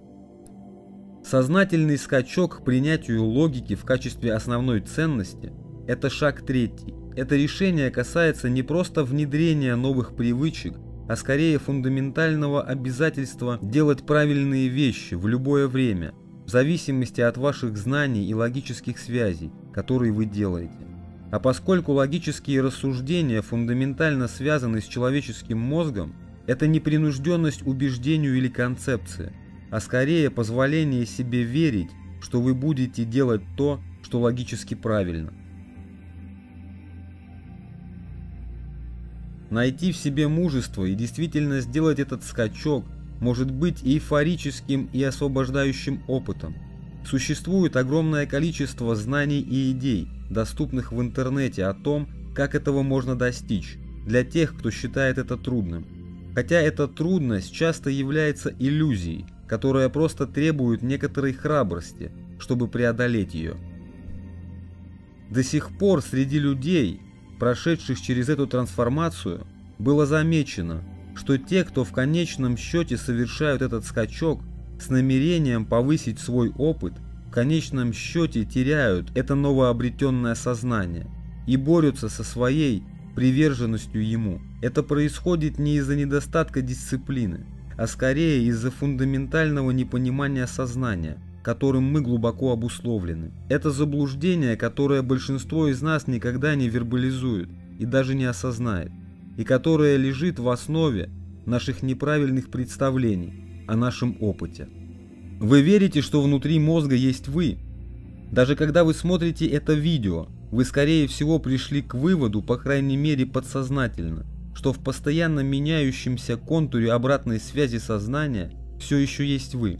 Сознательный скачок к принятию логики в качестве основной ценности – это шаг третий. Это решение касается не просто внедрения новых привычек, а скорее фундаментального обязательства делать правильные вещи в любое время, в зависимости от ваших знаний и логических связей, которые вы делаете. А поскольку логические рассуждения фундаментально связаны с человеческим мозгом, это не принужденность убеждению или концепции, а скорее позволение себе верить, что вы будете делать то, что логически правильно. Найти в себе мужество и действительно сделать этот скачок может быть эйфорическим и освобождающим опытом. Существует огромное количество знаний и идей, доступных в интернете о том, как этого можно достичь, для тех, кто считает это трудным. Хотя эта трудность часто является иллюзией, которая просто требует некоторой храбрости, чтобы преодолеть ее. До сих пор среди людей, прошедших через эту трансформацию, было замечено, что те, кто в конечном счете совершают этот скачок с намерением повысить свой опыт, в конечном счете теряют это новообретенное сознание и борются со своей приверженностью ему. Это происходит не из-за недостатка дисциплины, а скорее из-за фундаментального непонимания сознания – которым мы глубоко обусловлены. Это заблуждение, которое большинство из нас никогда не вербализует и даже не осознает, и которое лежит в основе наших неправильных представлений о нашем опыте. Вы верите, что внутри мозга есть вы? Даже когда вы смотрите это видео, вы скорее всего пришли к выводу, по крайней мере подсознательно, что в постоянно меняющемся контуре обратной связи сознания все еще есть вы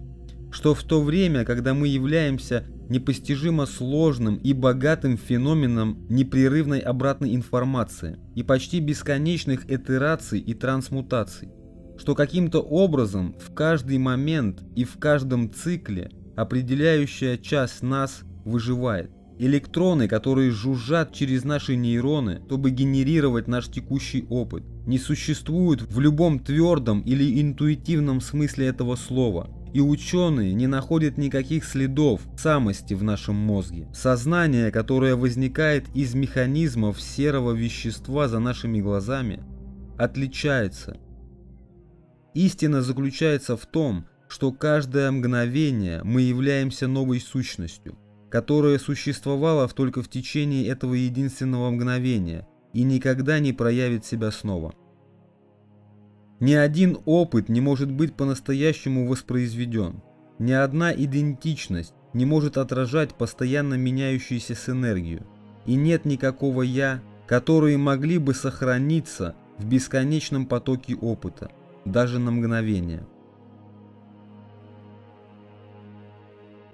что в то время, когда мы являемся непостижимо сложным и богатым феноменом непрерывной обратной информации и почти бесконечных итераций и трансмутаций, что каким-то образом в каждый момент и в каждом цикле определяющая часть нас выживает. Электроны, которые жужжат через наши нейроны, чтобы генерировать наш текущий опыт, не существуют в любом твердом или интуитивном смысле этого слова – и ученые не находят никаких следов самости в нашем мозге. Сознание, которое возникает из механизмов серого вещества за нашими глазами, отличается. Истина заключается в том, что каждое мгновение мы являемся новой сущностью, которая существовала только в течение этого единственного мгновения и никогда не проявит себя снова. Ни один опыт не может быть по-настоящему воспроизведен. Ни одна идентичность не может отражать постоянно меняющуюся с энергию. И нет никакого «я», которые могли бы сохраниться в бесконечном потоке опыта, даже на мгновение.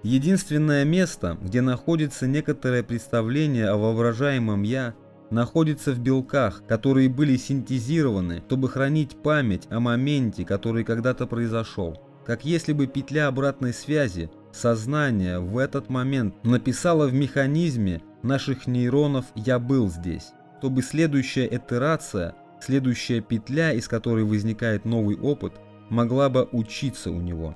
Единственное место, где находится некоторое представление о воображаемом «я», находится в белках, которые были синтезированы, чтобы хранить память о моменте, который когда-то произошел. Как если бы петля обратной связи, сознания в этот момент написала в механизме наших нейронов «я был здесь», чтобы следующая итерация, следующая петля, из которой возникает новый опыт, могла бы учиться у него.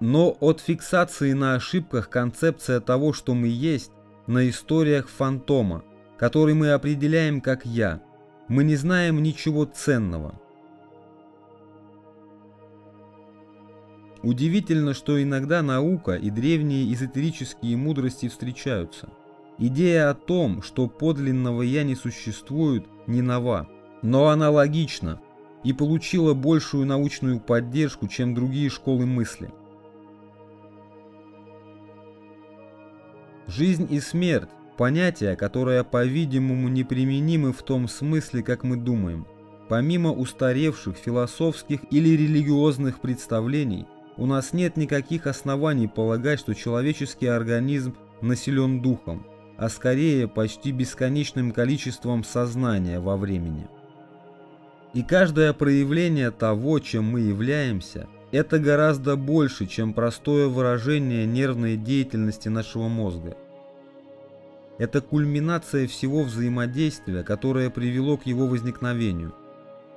Но от фиксации на ошибках концепция того, что мы есть, на историях фантома, который мы определяем как «я». Мы не знаем ничего ценного. Удивительно, что иногда наука и древние эзотерические мудрости встречаются. Идея о том, что подлинного «я» не существует, не нова, но она логична и получила большую научную поддержку, чем другие школы мысли. Жизнь и смерть – понятия, которые, по-видимому, неприменимы в том смысле, как мы думаем. Помимо устаревших философских или религиозных представлений, у нас нет никаких оснований полагать, что человеческий организм населен духом, а скорее почти бесконечным количеством сознания во времени. И каждое проявление того, чем мы являемся, это гораздо больше, чем простое выражение нервной деятельности нашего мозга. Это кульминация всего взаимодействия, которое привело к его возникновению.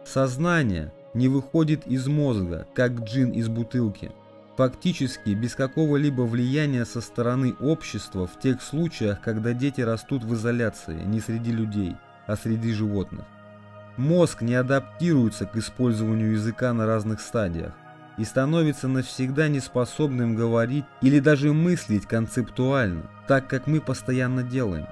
Сознание не выходит из мозга, как джин из бутылки. Фактически без какого-либо влияния со стороны общества в тех случаях, когда дети растут в изоляции, не среди людей, а среди животных. Мозг не адаптируется к использованию языка на разных стадиях и становится навсегда неспособным говорить или даже мыслить концептуально, так как мы постоянно делаем.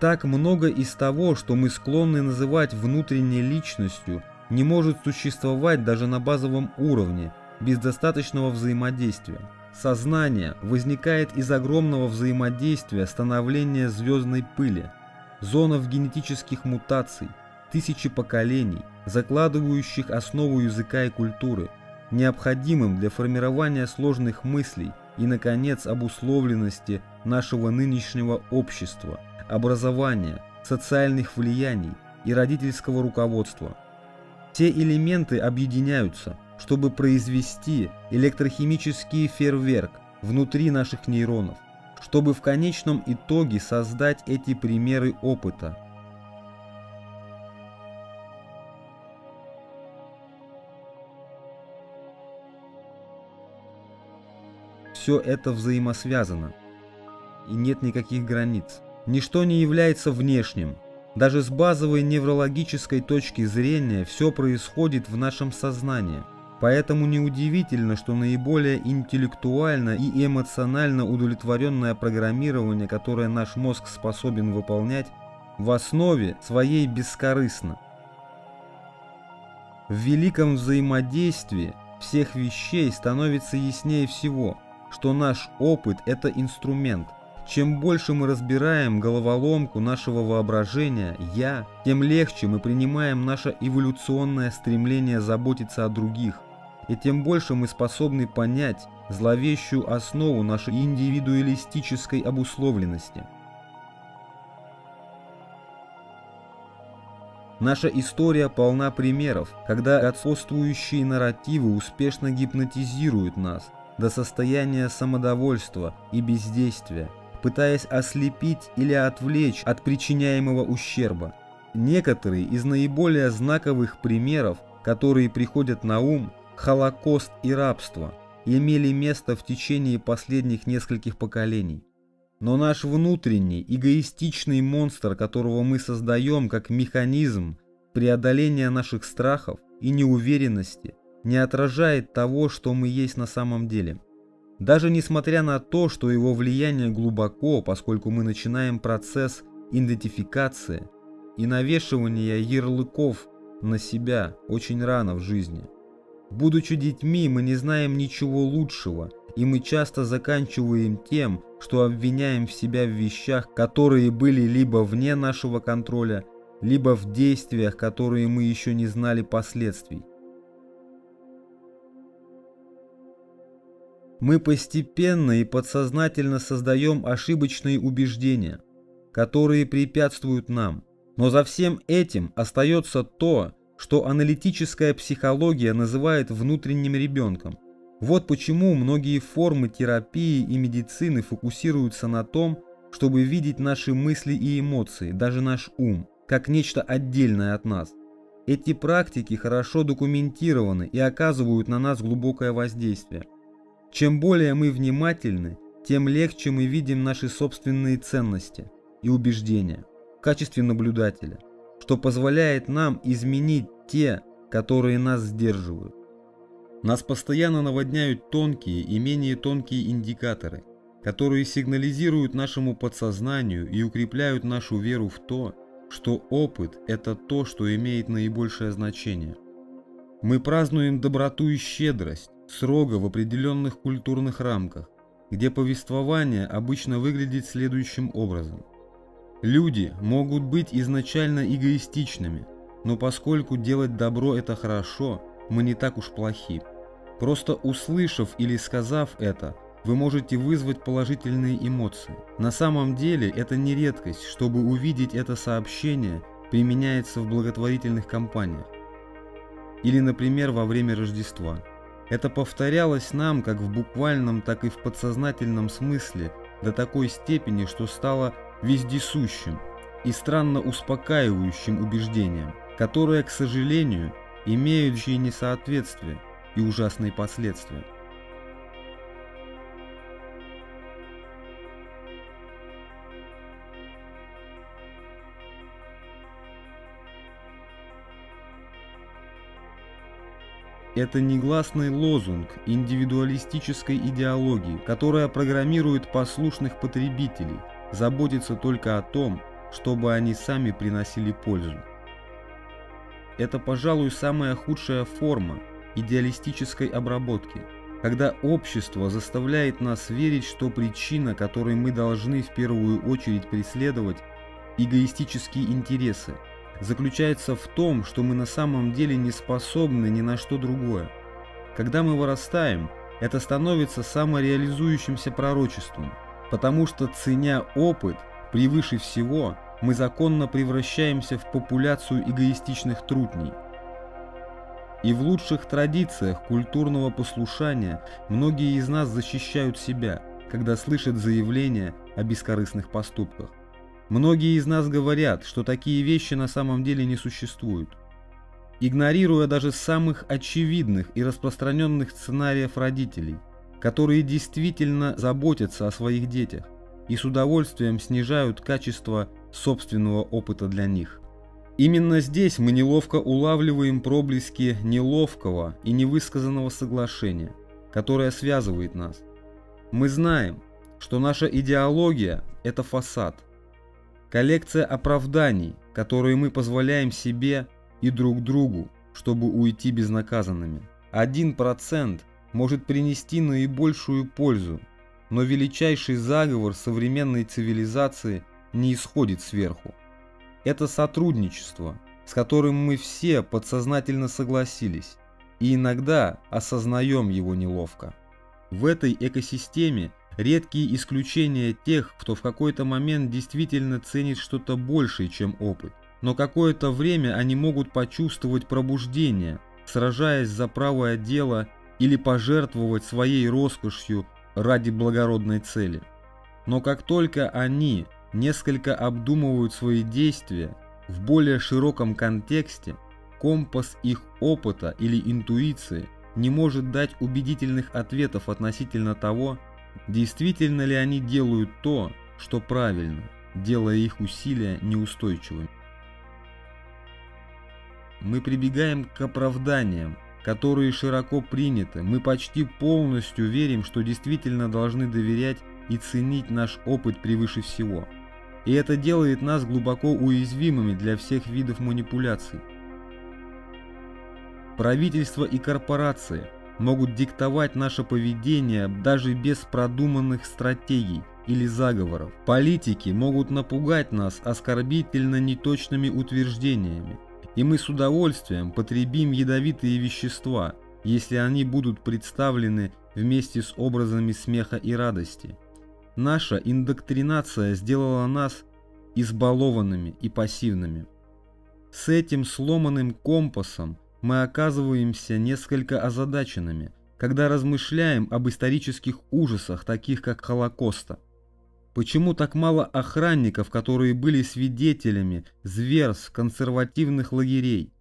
Так много из того, что мы склонны называть внутренней личностью, не может существовать даже на базовом уровне, без достаточного взаимодействия. Сознание возникает из огромного взаимодействия становления звездной пыли, зонов генетических мутаций, тысячи поколений, закладывающих основу языка и культуры, необходимым для формирования сложных мыслей и, наконец, обусловленности нашего нынешнего общества, образования, социальных влияний и родительского руководства. Те элементы объединяются, чтобы произвести электрохимический фейерверк внутри наших нейронов, чтобы в конечном итоге создать эти примеры опыта – Все это взаимосвязано. И нет никаких границ. Ничто не является внешним. Даже с базовой неврологической точки зрения все происходит в нашем сознании. Поэтому неудивительно, что наиболее интеллектуально и эмоционально удовлетворенное программирование, которое наш мозг способен выполнять, в основе своей бескорыстно. В великом взаимодействии всех вещей становится яснее всего – что наш опыт – это инструмент. Чем больше мы разбираем головоломку нашего воображения «я», тем легче мы принимаем наше эволюционное стремление заботиться о других, и тем больше мы способны понять зловещую основу нашей индивидуалистической обусловленности. Наша история полна примеров, когда отсутствующие нарративы успешно гипнотизируют нас – до состояния самодовольства и бездействия, пытаясь ослепить или отвлечь от причиняемого ущерба. Некоторые из наиболее знаковых примеров, которые приходят на ум, Холокост и рабство, имели место в течение последних нескольких поколений. Но наш внутренний, эгоистичный монстр, которого мы создаем как механизм преодоления наших страхов и неуверенности – не отражает того, что мы есть на самом деле. Даже несмотря на то, что его влияние глубоко, поскольку мы начинаем процесс идентификации и навешивания ярлыков на себя очень рано в жизни. Будучи детьми, мы не знаем ничего лучшего, и мы часто заканчиваем тем, что обвиняем в себя в вещах, которые были либо вне нашего контроля, либо в действиях, которые мы еще не знали последствий. Мы постепенно и подсознательно создаем ошибочные убеждения, которые препятствуют нам. Но за всем этим остается то, что аналитическая психология называет внутренним ребенком. Вот почему многие формы терапии и медицины фокусируются на том, чтобы видеть наши мысли и эмоции, даже наш ум, как нечто отдельное от нас. Эти практики хорошо документированы и оказывают на нас глубокое воздействие. Чем более мы внимательны, тем легче мы видим наши собственные ценности и убеждения в качестве наблюдателя, что позволяет нам изменить те, которые нас сдерживают. Нас постоянно наводняют тонкие и менее тонкие индикаторы, которые сигнализируют нашему подсознанию и укрепляют нашу веру в то, что опыт – это то, что имеет наибольшее значение. Мы празднуем доброту и щедрость, строго в определенных культурных рамках, где повествование обычно выглядит следующим образом. Люди могут быть изначально эгоистичными, но поскольку делать добро – это хорошо, мы не так уж плохи. Просто услышав или сказав это, вы можете вызвать положительные эмоции. На самом деле это не редкость, чтобы увидеть это сообщение применяется в благотворительных кампаниях. Или, например, во время Рождества. Это повторялось нам как в буквальном, так и в подсознательном смысле до такой степени, что стало вездесущим и странно успокаивающим убеждением, которое, к сожалению, имеющие несоответствие – и ужасные последствия. Это негласный лозунг индивидуалистической идеологии, которая программирует послушных потребителей, заботиться только о том, чтобы они сами приносили пользу. Это, пожалуй, самая худшая форма, идеалистической обработки, когда общество заставляет нас верить, что причина, которой мы должны в первую очередь преследовать, эгоистические интересы, заключается в том, что мы на самом деле не способны ни на что другое. Когда мы вырастаем, это становится самореализующимся пророчеством, потому что ценя опыт превыше всего, мы законно превращаемся в популяцию эгоистичных трутней – и в лучших традициях культурного послушания многие из нас защищают себя, когда слышат заявления о бескорыстных поступках. Многие из нас говорят, что такие вещи на самом деле не существуют. Игнорируя даже самых очевидных и распространенных сценариев родителей, которые действительно заботятся о своих детях и с удовольствием снижают качество собственного опыта для них. Именно здесь мы неловко улавливаем проблески неловкого и невысказанного соглашения, которое связывает нас. Мы знаем, что наша идеология – это фасад, коллекция оправданий, которые мы позволяем себе и друг другу, чтобы уйти безнаказанными. Один процент может принести наибольшую пользу, но величайший заговор современной цивилизации не исходит сверху. Это сотрудничество, с которым мы все подсознательно согласились и иногда осознаем его неловко. В этой экосистеме редкие исключения тех, кто в какой-то момент действительно ценит что-то большее, чем опыт. Но какое-то время они могут почувствовать пробуждение, сражаясь за правое дело или пожертвовать своей роскошью ради благородной цели. Но как только они несколько обдумывают свои действия в более широком контексте, компас их опыта или интуиции не может дать убедительных ответов относительно того, действительно ли они делают то, что правильно, делая их усилия неустойчивыми. Мы прибегаем к оправданиям, которые широко приняты. Мы почти полностью верим, что действительно должны доверять и ценить наш опыт превыше всего – и это делает нас глубоко уязвимыми для всех видов манипуляций. Правительство и корпорации могут диктовать наше поведение даже без продуманных стратегий, или заговоров. Политики могут напугать нас оскорбительно неточными утверждениями, и мы с удовольствием потребим ядовитые вещества, если они будут представлены вместе с образами смеха и радости. Наша индоктринация сделала нас избалованными и пассивными. С этим сломанным компасом мы оказываемся несколько озадаченными, когда размышляем об исторических ужасах, таких как Холокоста. Почему так мало охранников, которые были свидетелями зверств консервативных лагерей?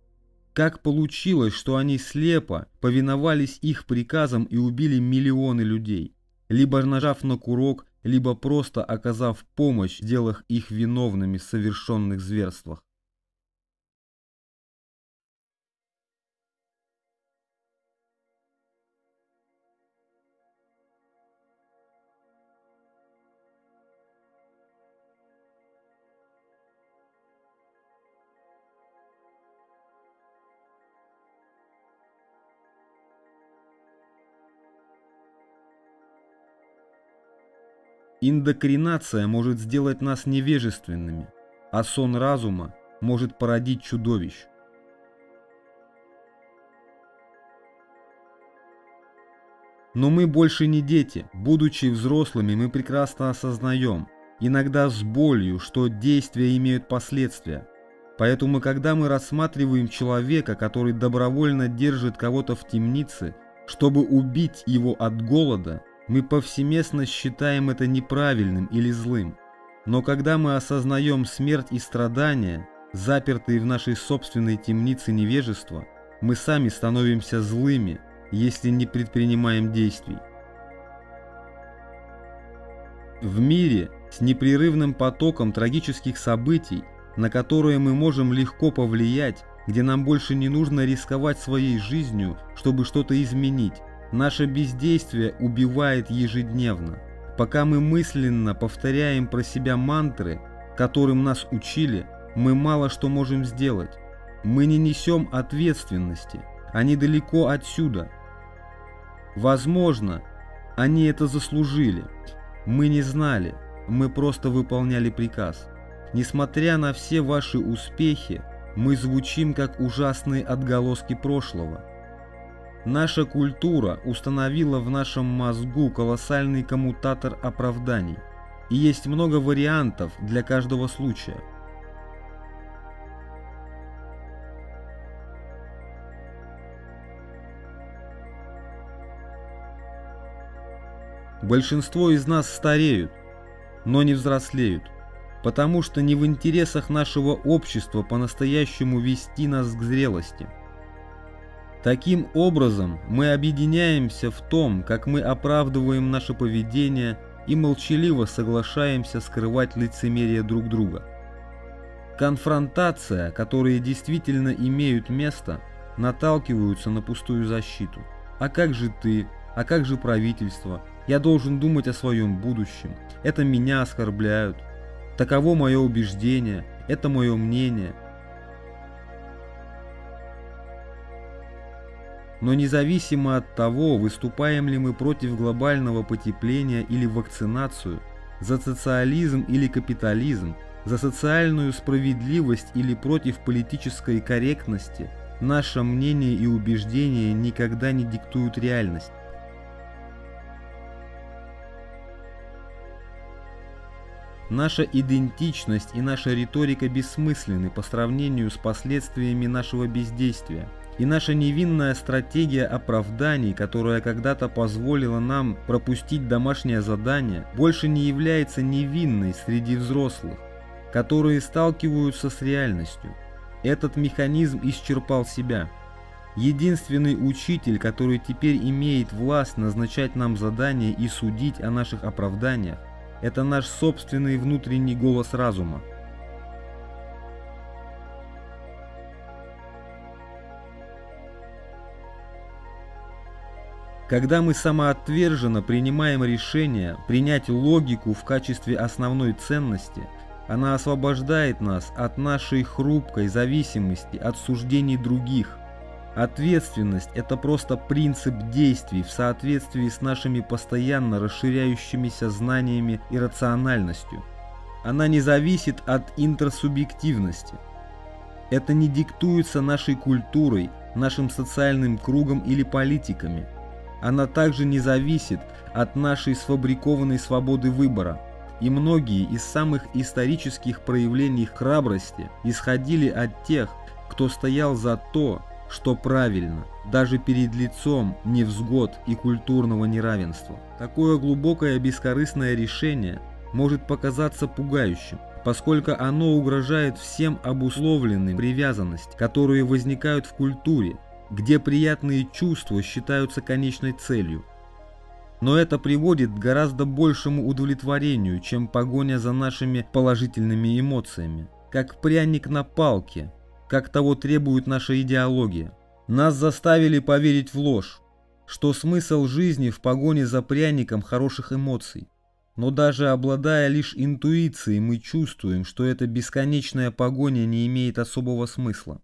Как получилось, что они слепо повиновались их приказам и убили миллионы людей, либо нажав на курок, либо просто оказав помощь в делах их виновными в совершенных зверствах? Индокринация может сделать нас невежественными, а сон разума может породить чудовищ. Но мы больше не дети. Будучи взрослыми, мы прекрасно осознаем, иногда с болью, что действия имеют последствия. Поэтому, когда мы рассматриваем человека, который добровольно держит кого-то в темнице, чтобы убить его от голода – мы повсеместно считаем это неправильным или злым. Но когда мы осознаем смерть и страдания, запертые в нашей собственной темнице невежества, мы сами становимся злыми, если не предпринимаем действий. В мире с непрерывным потоком трагических событий, на которые мы можем легко повлиять, где нам больше не нужно рисковать своей жизнью, чтобы что-то изменить, Наше бездействие убивает ежедневно. Пока мы мысленно повторяем про себя мантры, которым нас учили, мы мало что можем сделать. Мы не несем ответственности, они далеко отсюда. Возможно, они это заслужили. Мы не знали, мы просто выполняли приказ. Несмотря на все ваши успехи, мы звучим как ужасные отголоски прошлого. Наша культура установила в нашем мозгу колоссальный коммутатор оправданий, и есть много вариантов для каждого случая. Большинство из нас стареют, но не взрослеют, потому что не в интересах нашего общества по-настоящему вести нас к зрелости – Таким образом, мы объединяемся в том, как мы оправдываем наше поведение и молчаливо соглашаемся скрывать лицемерие друг друга. Конфронтация, которые действительно имеют место, наталкиваются на пустую защиту. А как же ты? А как же правительство? Я должен думать о своем будущем. Это меня оскорбляют. Таково мое убеждение, это мое мнение – Но независимо от того, выступаем ли мы против глобального потепления или вакцинацию, за социализм или капитализм, за социальную справедливость или против политической корректности, наше мнение и убеждения никогда не диктуют реальность. Наша идентичность и наша риторика бессмысленны по сравнению с последствиями нашего бездействия – и наша невинная стратегия оправданий, которая когда-то позволила нам пропустить домашнее задание, больше не является невинной среди взрослых, которые сталкиваются с реальностью. Этот механизм исчерпал себя. Единственный учитель, который теперь имеет власть назначать нам задания и судить о наших оправданиях, это наш собственный внутренний голос разума. Когда мы самоотверженно принимаем решение принять логику в качестве основной ценности, она освобождает нас от нашей хрупкой зависимости от суждений других. Ответственность – это просто принцип действий в соответствии с нашими постоянно расширяющимися знаниями и рациональностью. Она не зависит от интерсубъективности. Это не диктуется нашей культурой, нашим социальным кругом или политиками. Она также не зависит от нашей сфабрикованной свободы выбора. И многие из самых исторических проявлений храбрости исходили от тех, кто стоял за то, что правильно, даже перед лицом невзгод и культурного неравенства. Такое глубокое бескорыстное решение может показаться пугающим, поскольку оно угрожает всем обусловленным привязанность, которые возникают в культуре, где приятные чувства считаются конечной целью. Но это приводит к гораздо большему удовлетворению, чем погоня за нашими положительными эмоциями, как пряник на палке, как того требует наша идеология. Нас заставили поверить в ложь, что смысл жизни в погоне за пряником хороших эмоций. Но даже обладая лишь интуицией, мы чувствуем, что эта бесконечная погоня не имеет особого смысла.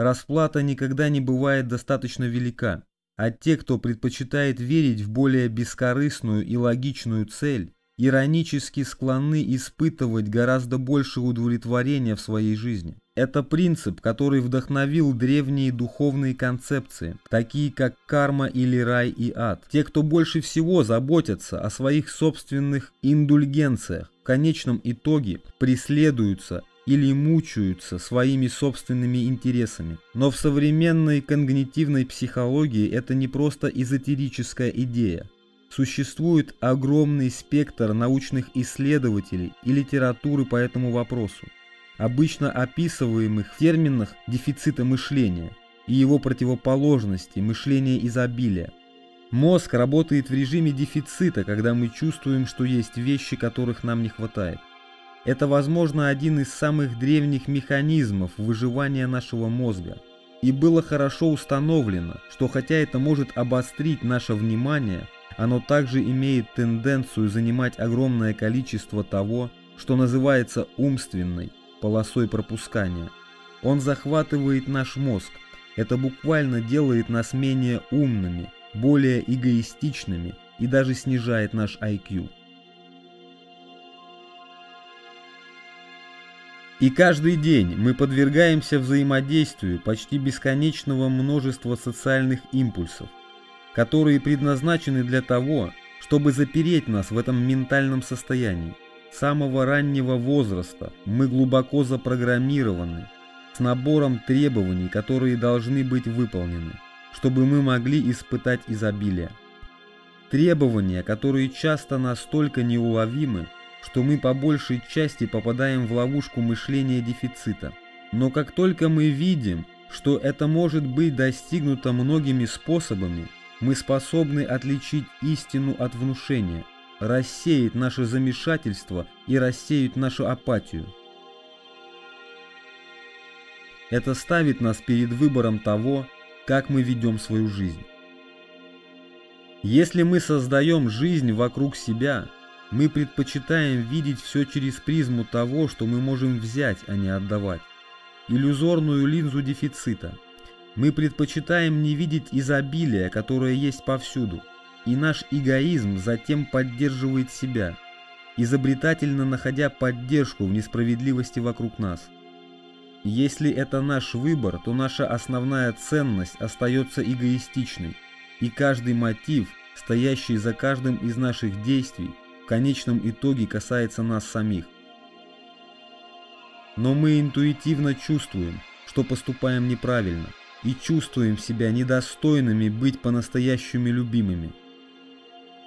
Расплата никогда не бывает достаточно велика, а те, кто предпочитает верить в более бескорыстную и логичную цель, иронически склонны испытывать гораздо больше удовлетворения в своей жизни. Это принцип, который вдохновил древние духовные концепции, такие как карма или рай и ад. Те, кто больше всего заботятся о своих собственных индульгенциях, в конечном итоге преследуются или мучаются своими собственными интересами. Но в современной когнитивной психологии это не просто эзотерическая идея. Существует огромный спектр научных исследователей и литературы по этому вопросу, обычно описываемых в терминах дефицита мышления и его противоположности мышления изобилия. Мозг работает в режиме дефицита, когда мы чувствуем, что есть вещи, которых нам не хватает. Это, возможно, один из самых древних механизмов выживания нашего мозга. И было хорошо установлено, что хотя это может обострить наше внимание – оно также имеет тенденцию занимать огромное количество того, что называется умственной полосой пропускания. Он захватывает наш мозг. Это буквально делает нас менее умными, более эгоистичными и даже снижает наш IQ. И каждый день мы подвергаемся взаимодействию почти бесконечного множества социальных импульсов, которые предназначены для того, чтобы запереть нас в этом ментальном состоянии. С самого раннего возраста мы глубоко запрограммированы с набором требований, которые должны быть выполнены, чтобы мы могли испытать изобилие. Требования, которые часто настолько неуловимы, что мы по большей части попадаем в ловушку мышления дефицита. Но как только мы видим, что это может быть достигнуто многими способами, мы способны отличить истину от внушения, рассеять наше замешательство и рассеять нашу апатию. Это ставит нас перед выбором того, как мы ведем свою жизнь. Если мы создаем жизнь вокруг себя, мы предпочитаем видеть все через призму того, что мы можем взять, а не отдавать. Иллюзорную линзу дефицита – мы предпочитаем не видеть изобилия, которое есть повсюду, и наш эгоизм затем поддерживает себя, изобретательно находя поддержку в несправедливости вокруг нас. Если это наш выбор, то наша основная ценность остается эгоистичной, и каждый мотив, стоящий за каждым из наших действий, конечном итоге касается нас самих. Но мы интуитивно чувствуем, что поступаем неправильно, и чувствуем себя недостойными быть по-настоящему любимыми.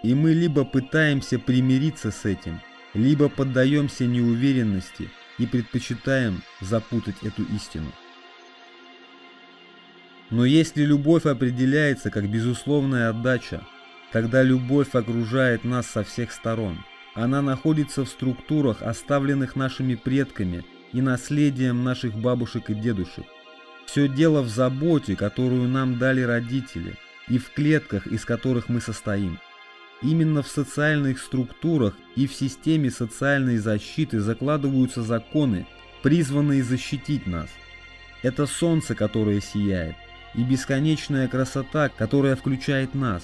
И мы либо пытаемся примириться с этим, либо поддаемся неуверенности и предпочитаем запутать эту истину. Но если любовь определяется как безусловная отдача, тогда любовь окружает нас со всех сторон. Она находится в структурах, оставленных нашими предками и наследием наших бабушек и дедушек. Все дело в заботе, которую нам дали родители, и в клетках, из которых мы состоим. Именно в социальных структурах и в системе социальной защиты закладываются законы, призванные защитить нас. Это солнце, которое сияет, и бесконечная красота, которая включает нас.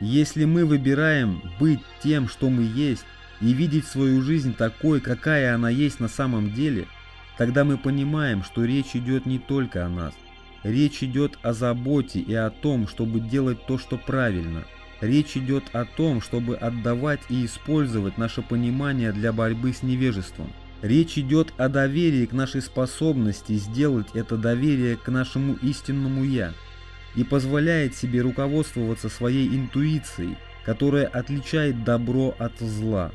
Если мы выбираем быть тем, что мы есть, и видеть свою жизнь такой, какая она есть на самом деле, тогда мы понимаем, что речь идет не только о нас. Речь идет о заботе и о том, чтобы делать то, что правильно. Речь идет о том, чтобы отдавать и использовать наше понимание для борьбы с невежеством. Речь идет о доверии к нашей способности сделать это доверие к нашему истинному «Я» и позволяет себе руководствоваться своей интуицией, которая отличает добро от зла.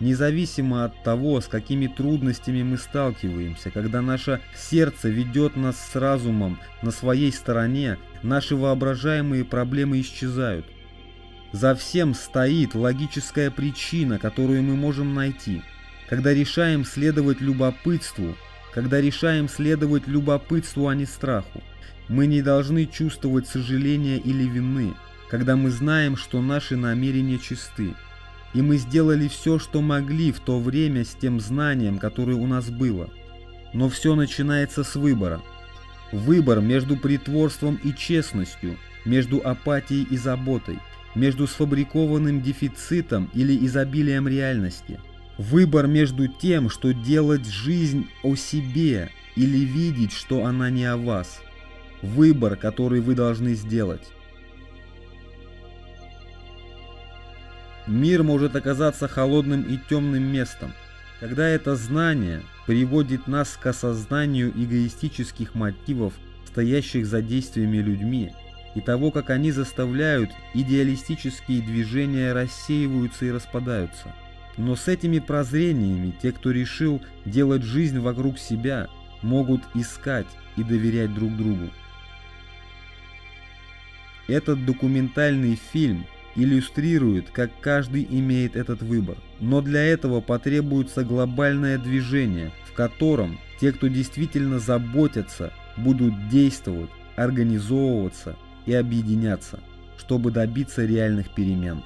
Независимо от того, с какими трудностями мы сталкиваемся, когда наше сердце ведет нас с разумом на своей стороне, наши воображаемые проблемы исчезают. За всем стоит логическая причина, которую мы можем найти. Когда решаем следовать любопытству, когда решаем следовать любопытству, а не страху, мы не должны чувствовать сожаления или вины, когда мы знаем, что наши намерения чисты. И мы сделали все, что могли в то время с тем знанием, которое у нас было. Но все начинается с выбора. Выбор между притворством и честностью, между апатией и заботой, между сфабрикованным дефицитом или изобилием реальности. Выбор между тем, что делать жизнь о себе или видеть, что она не о вас. Выбор, который вы должны сделать. Мир может оказаться холодным и темным местом, когда это знание приводит нас к осознанию эгоистических мотивов, стоящих за действиями людьми, и того, как они заставляют идеалистические движения рассеиваются и распадаются. Но с этими прозрениями те, кто решил делать жизнь вокруг себя, могут искать и доверять друг другу. Этот документальный фильм – иллюстрирует, как каждый имеет этот выбор. Но для этого потребуется глобальное движение, в котором те, кто действительно заботятся, будут действовать, организовываться и объединяться, чтобы добиться реальных перемен.